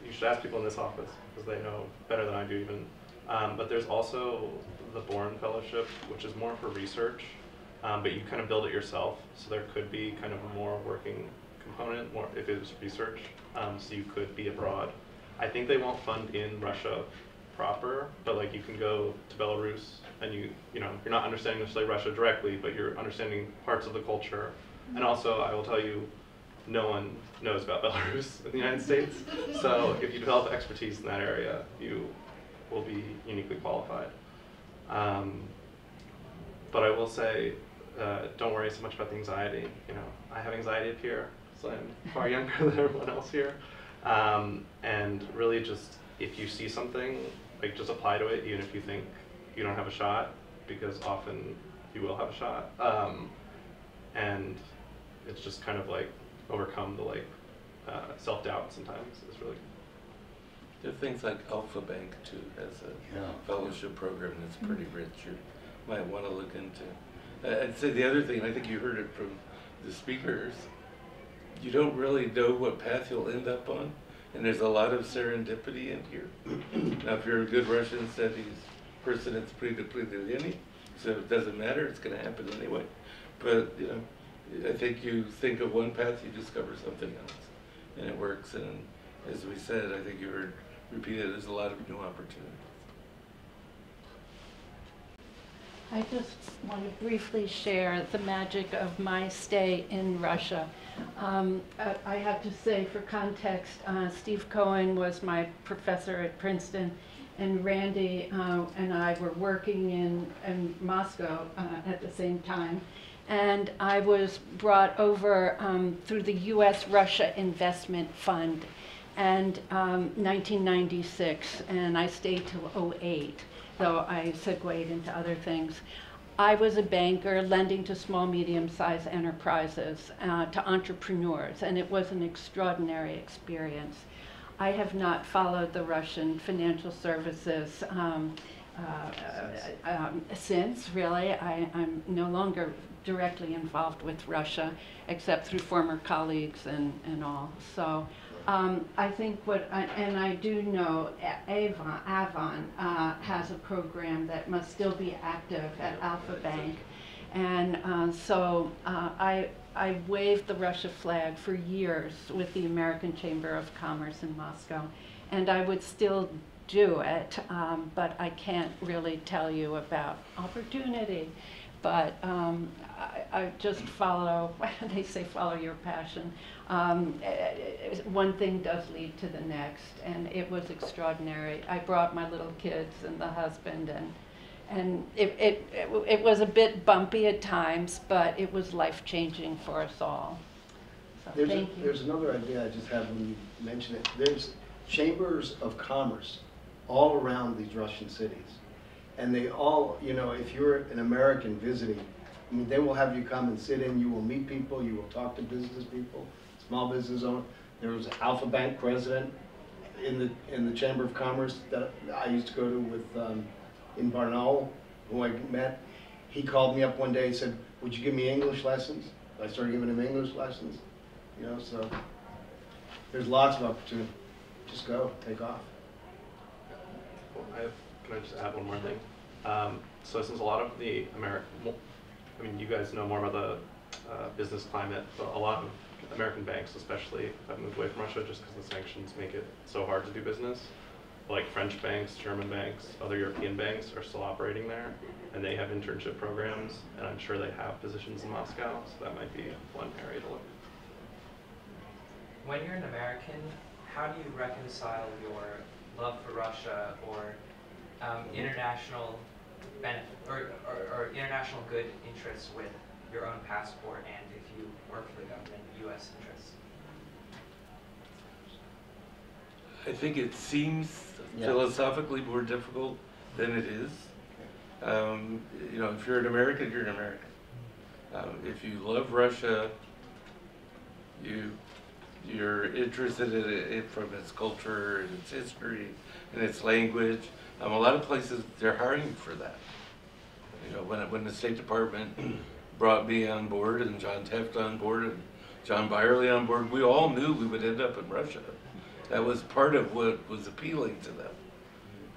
you should ask people in this office because they know better than I do even. Um, but there's also the Boren Fellowship, which is more for research, um, but you kind of build it yourself. So there could be kind of a more working component, more if it was research. Um, so you could be abroad. I think they won't fund in Russia proper, but like you can go to Belarus and you you know you're not understanding necessarily Russia directly, but you're understanding parts of the culture. And also, I will tell you, no one knows about Belarus in the United States. So if you develop expertise in that area, you will be uniquely qualified. Um, but I will say, uh, don't worry so much about the anxiety. You know, I have anxiety up here, so I'm far younger than everyone else here. Um, and really, just if you see something, like just apply to it, even if you think you don't have a shot, because often you will have a shot. Um, and it's just kind of like overcome the like uh, self doubt sometimes. It's really There are things like Alfa Bank too has Yeah. a fellowship program that's mm-hmm. pretty rich you might want to look into. I'd say the other thing, I think you heard it from the speakers, you don't really know what path you'll end up on, and there's a lot of serendipity in here. Now, if you're a good Russian studies person, it's pretty depleted so it doesn't matter, it's gonna happen anyway. But, you know, I think you think of one path, you discover something else, and it works. And as we said, I think you heard repeated, there's a lot of new opportunities. I just want to briefly share the magic of my stay in Russia. Um, I I have to say, for context, uh, Steve Cohen was my professor at Princeton, and Randy uh, and I were working in, in Moscow uh, at the same time. And I was brought over um, through the U.S. Russia Investment Fund and um, 1996, and I stayed till 08 though I segued into other things. I was a banker lending to small, medium-sized enterprises, uh, to entrepreneurs, and it was an extraordinary experience. I have not followed the Russian financial services um, uh, um, since, really. I, I'm no longer directly involved with Russia, except through former colleagues and, and all. So um, I think what, I- and I do know Avon, Avon uh, has a program that must still be active at Alfa Bank. And uh, so uh, I, I waved the Russia flag for years with the American Chamber of Commerce in Moscow. And I would still do it, um, but I can't really tell you about opportunity. But um, I, I just follow, they say follow your passion. Um, eh, eh, one thing does lead to the next, and it was extraordinary. I brought my little kids and the husband, and and it, it, it, it was a bit bumpy at times, but it was life changing for us all. So There's, a- thank you. there's another idea I just had when you mentioned it. There's chambers of commerce all around these Russian cities. And they all, you know, if you're an American visiting, I mean, they will have you come and sit in, you will meet people, you will talk to business people, small business owner. There was an Alfa Bank president in the, in the Chamber of Commerce that I used to go to with, um, in Barnaul, who I met. He called me up one day and said, would you give me English lessons? I started giving him English lessons, you know, so there's lots of opportunity. Just go, take off. Well, I have, can I just add one more thing? Um, so since a lot of the American, I mean, you guys know more about the uh, business climate, but a lot of American banks especially have moved away from Russia just because the sanctions make it so hard to do business. Like French banks, German banks, other European banks are still operating there, and they have internship programs, and I'm sure they have positions in Moscow, so that might be one area to look. When you're an American, how do you reconcile your love for Russia or um, international benefit or, or, or international good interests with your own passport and if you work for the government, U.S. interests? I think it seems Yeah. philosophically more difficult than it is. Um, you know, if you're an American, you're an American. Um, if you love Russia, you you're interested in it, it from its culture and its history and its language. Um, a lot of places they're hiring for that. You know, when when the State Department brought me on board and John Tefft on board and John Beyrle on board, we all knew we would end up in Russia. That was part of what was appealing to them.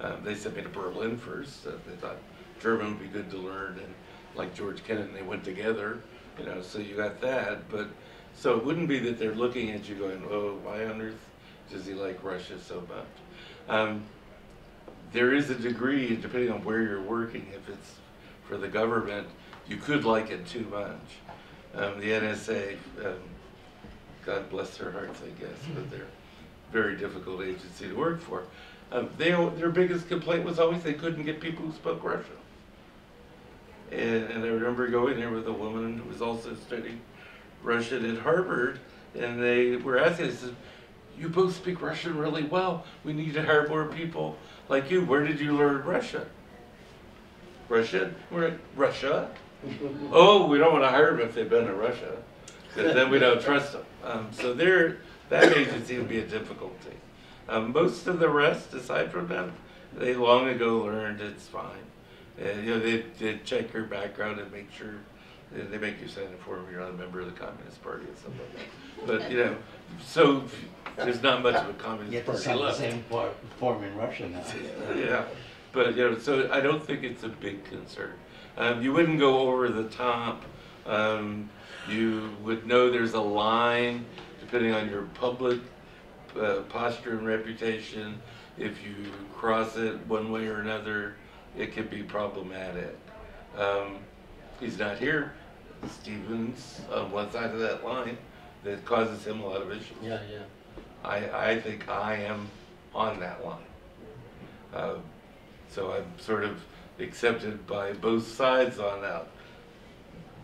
Um, they sent me to Berlin first. They thought German would be good to learn, and like George Kennan, they went together. You know, so you got that. But so it wouldn't be that they're looking at you going, "Oh, why on earth does he like Russia so much?" Um, there is a degree, depending on where you're working. If it's for the government, you could like it too much. Um, the NSA, um, God bless their hearts, I guess, but they're very difficult agency to work for. Um, they, their biggest complaint was always they couldn't get people who spoke Russian. And, and I remember going there with a woman who was also studying Russian at Harvard, and they were asking, they said, you both speak Russian really well. We need to hire more people like you. Where did you learn Russian? Russian? We're Russia? oh, we don't want to hire them if they've been to Russia, because then we don't trust them. Um, so there, that agency would be a difficulty. Um, most of the rest, aside from them, they long ago learned it's fine. And, you know, they, they check your background and make sure, they, they make you sign a form you're not a member of the Communist Party or something like that. But, you know, so there's not much of a Communist to Party sign the same for- form in Russia now. Yeah, but, you know, so I don't think it's a big concern. Um, you wouldn't go over the top Um, you would know there's a line, depending on your public uh, posture and reputation. If you cross it one way or another, it could be problematic. Um, he's not here. Stephen's on one side of that line that causes him a lot of issues. Yeah, yeah. I, I think I am on that line. Uh, So I'm sort of accepted by both sides on that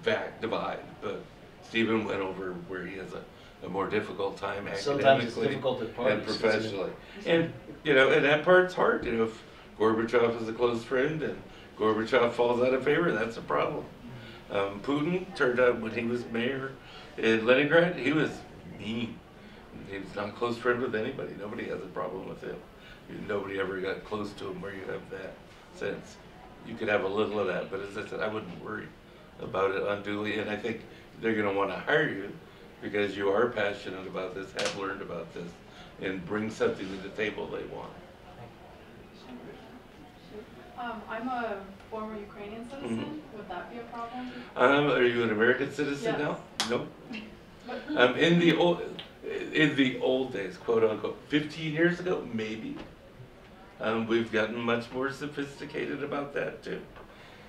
fact divide, but Stephen went over where he has a, a more difficult time Sometimes it's academically difficult at and parties, isn't it? professionally. And, you know, and that part's hard, you know, if Gorbachev is a close friend and Gorbachev falls out of favor, that's a problem. Um, Putin turned out when he was mayor in Leningrad, he was mean. He was not a close friend with anybody. Nobody has a problem with him. Nobody ever got close to him where you have that sense. You could have a little of that, but as I said, I wouldn't worry about it unduly. And I think they're going to want to hire you because you are passionate about this, have learned about this, and bring something to the table they want. Um, I'm a former Ukrainian citizen. Mm-hmm. Would that be a problem? Um, are you an American citizen Yes. now? Nope. But- Um, in the old, in the old days, quote unquote, 15 years ago, maybe. Um, we've gotten much more sophisticated about that too.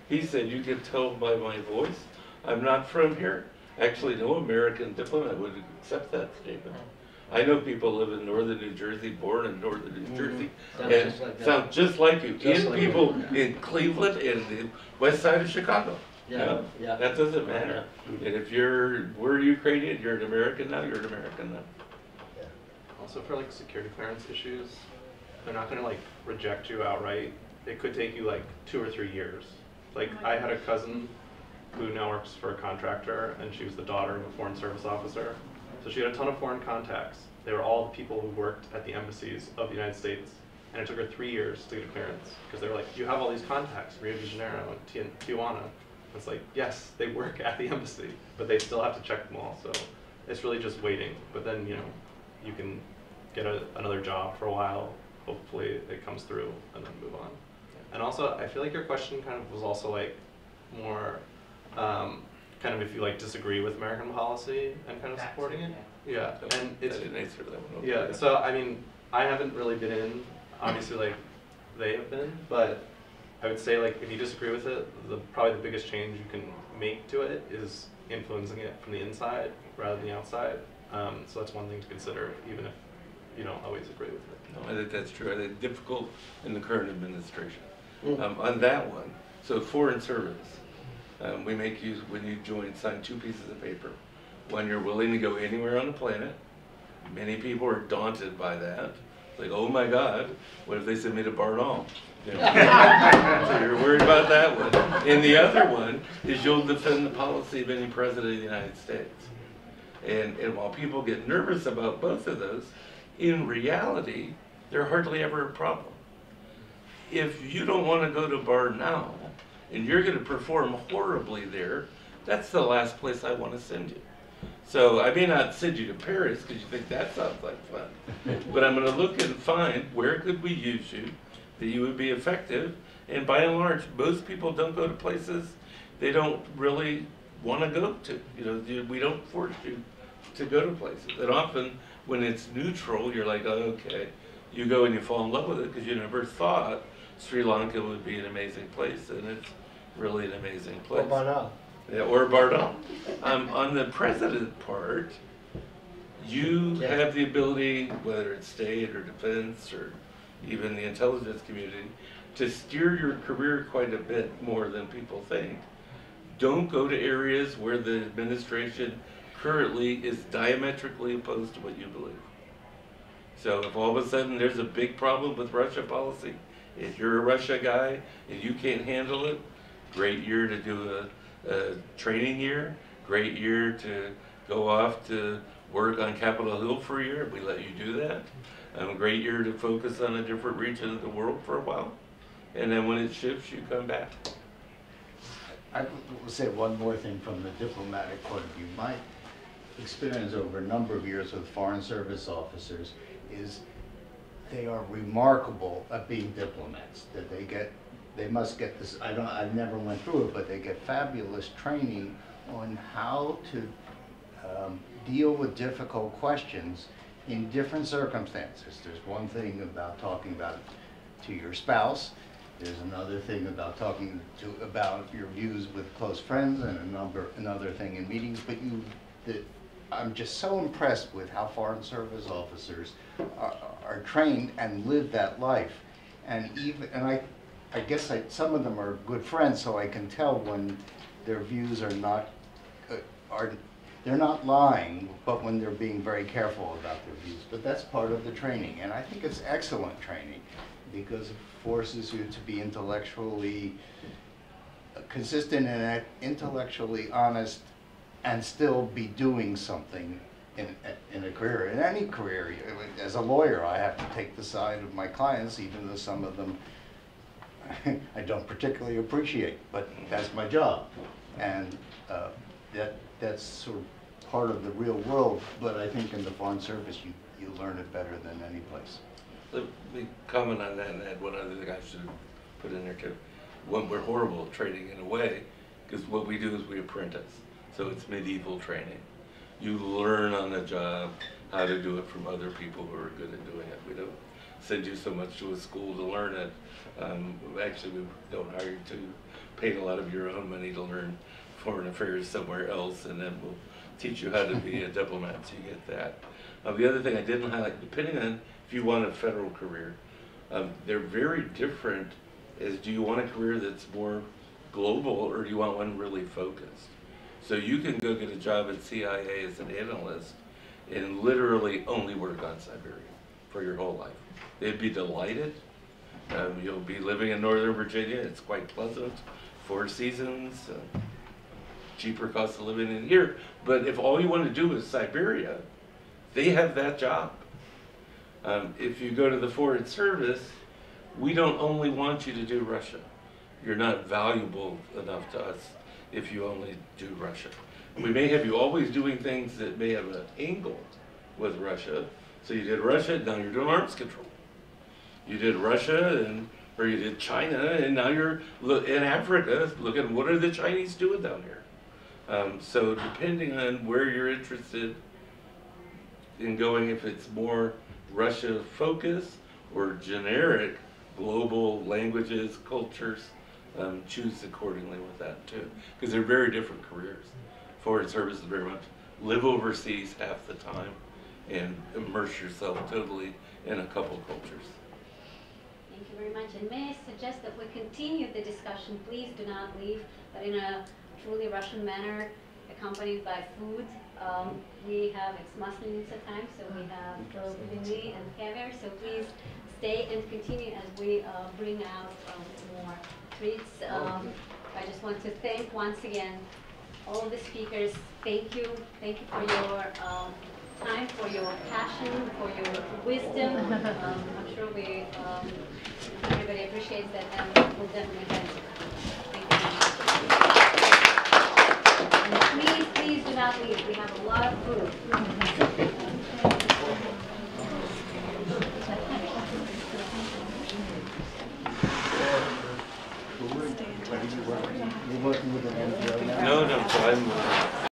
He said, you can tell by my voice, I'm not from here. Actually, no American diplomat would accept that statement. I know people live in northern New Jersey, born in northern New Jersey, mm-hmm. Sounds and just like that. sound just like you. Just And like people that. in Cleveland and the west side of Chicago. you Yeah, know? yeah. That doesn't oh, matter. And if you're, we're Ukrainian, you're an American now, you're an American now. Also for like security clearance issues, they're not gonna like reject you outright. It could take you like two or three years. Like I had a cousin who now works for a contractor and she was the daughter of a foreign service officer. So she had a ton of foreign contacts. They were all the people who worked at the embassies of the United States. And it took her three years to get a clearance because they were like, you have all these contacts, Rio de Janeiro and Ti- Tijuana. It's like, yes, they work at the embassy, but they still have to check them all. So it's really just waiting. But then, you know, you can get a, another job for a while. Hopefully it comes through and then move on. And also, I feel like your question kind of was also like more, um, kind of if you like disagree with American policy and kind of That's supporting it, it. Yeah, and it's I didn't answer that one. yeah. So I mean, I haven't really been in. Obviously, like they have been, but I would say like if you disagree with it, the probably the biggest change you can make to it is influencing it from the inside rather than the outside. Um, so that's one thing to consider, even if you don't always agree with it. No, I think that's true. I think difficult in the current administration. Mm. Um, on that one, so foreign service, um, we make you, when you join, sign two pieces of paper. One, you're willing to go anywhere on the planet. Many people are daunted by that. Like, oh my God, what if they send me to Barnaul? You know? So you're worried about that one. And the other one is you'll defend the policy of any president of the United States. And, and while people get nervous about both of those, in reality, they're hardly ever a problem. If you don't want to go to Barnaul, and you're going to perform horribly there, that's the last place I want to send you. So I may not send you to Paris because you think that sounds like fun, but I'm going to look and find where could we use you that you would be effective. And by and large, most people don't go to places they don't really want to go to. You know, we don't force you to go to places. And often, when it's neutral, you're like, oh, okay. You go and you fall in love with it because you never thought Sri Lanka would be an amazing place, and it's really an amazing place. Or. Yeah, or. Um, on the president part, you Yeah. have the ability, whether it's state or defense or even the intelligence community, to steer your career quite a bit more than people think. Don't go to areas where the administration currently is diametrically opposed to what you believe. So if all of a sudden there's a big problem with Russia policy, if you're a Russia guy and you can't handle it, great year to do a, a training year, great year to go off to work on Capitol Hill for a year, we let you do that. Um, great year to focus on a different region of the world for a while. And then when it shifts, you come back. I will say one more thing from the diplomatic point of view. My experience over a number of years with foreign service officers is they are remarkable at being diplomats, that they get, they must get this, I don't, I never went through it, but they get fabulous training on how to um, deal with difficult questions in different circumstances. There's one thing about talking about to your spouse. There's another thing about talking to, about your views with close friends and a number, another thing in meetings, but you, the, I'm just so impressed with how foreign service officers are, are trained and live that life. And even, and I, I guess I, some of them are good friends, so I can tell when their views are not, uh, are, they're not lying, but when they're being very careful about their views. But that's part of the training, and I think it's excellent training because it forces you to be intellectually consistent and intellectually honest and still be doing something in, in a career. In any career, as a lawyer, I have to take the side of my clients, even though some of them I don't particularly appreciate, but that's my job. And uh, that, that's sort of part of the real world, but I think in the Foreign Service, you, you learn it better than any place. Let me comment on that and add one other thing I should put in there too. When we're horrible at training in a way, because what we do is we apprentice. So it's medieval training. You learn on the job how to do it from other people who are good at doing it. We don't send you so much to a school to learn it. Um, actually, we don't hire you to pay a lot of your own money to learn foreign affairs somewhere else, and then we'll teach you how to be a diplomat, so you get that. Uh, the other thing I didn't highlight, depending on if you want a federal career, um, they're very different. Is do you want a career that's more global, or do you want one really focused? So you can go get a job at CIA as an analyst and literally only work on Siberia for your whole life. They'd be delighted. Um, you'll be living in Northern Virginia. It's quite pleasant. Four seasons, uh, cheaper cost of living in here. But if all you want to do is Siberia, they have that job. Um, if you go to the Foreign Service, we don't only want you to do Russia. You're not valuable enough to us if you only do Russia. We may have you always doing things that may have an angle with Russia. So you did Russia, now you're doing arms control. You did Russia and or you did China, and now you're in Africa looking at what are the Chinese doing down here. Um, so depending on where you're interested in going, if it's more Russia focused or generic global languages, cultures, um, choose accordingly with that too, because they're very different careers. Foreign service is very much live overseas half the time and immerse yourself totally in a couple cultures. Thank you very much. And may I suggest that we continue the discussion, please do not leave, but in a truly Russian manner, accompanied by food. Um, we have it's maslenitsa time, so we have blini and caviar, so please stay and continue as we uh, bring out um, more Um, I just want to thank once again all the speakers. Thank you, thank you for your um, time, for your passion, for your wisdom. Um, I'm sure we, um, everybody appreciates that and we'll definitely benefit. Thank you. And please, please do not leave. We have a lot of food. You're working with an NGO now? No, no, so I'm.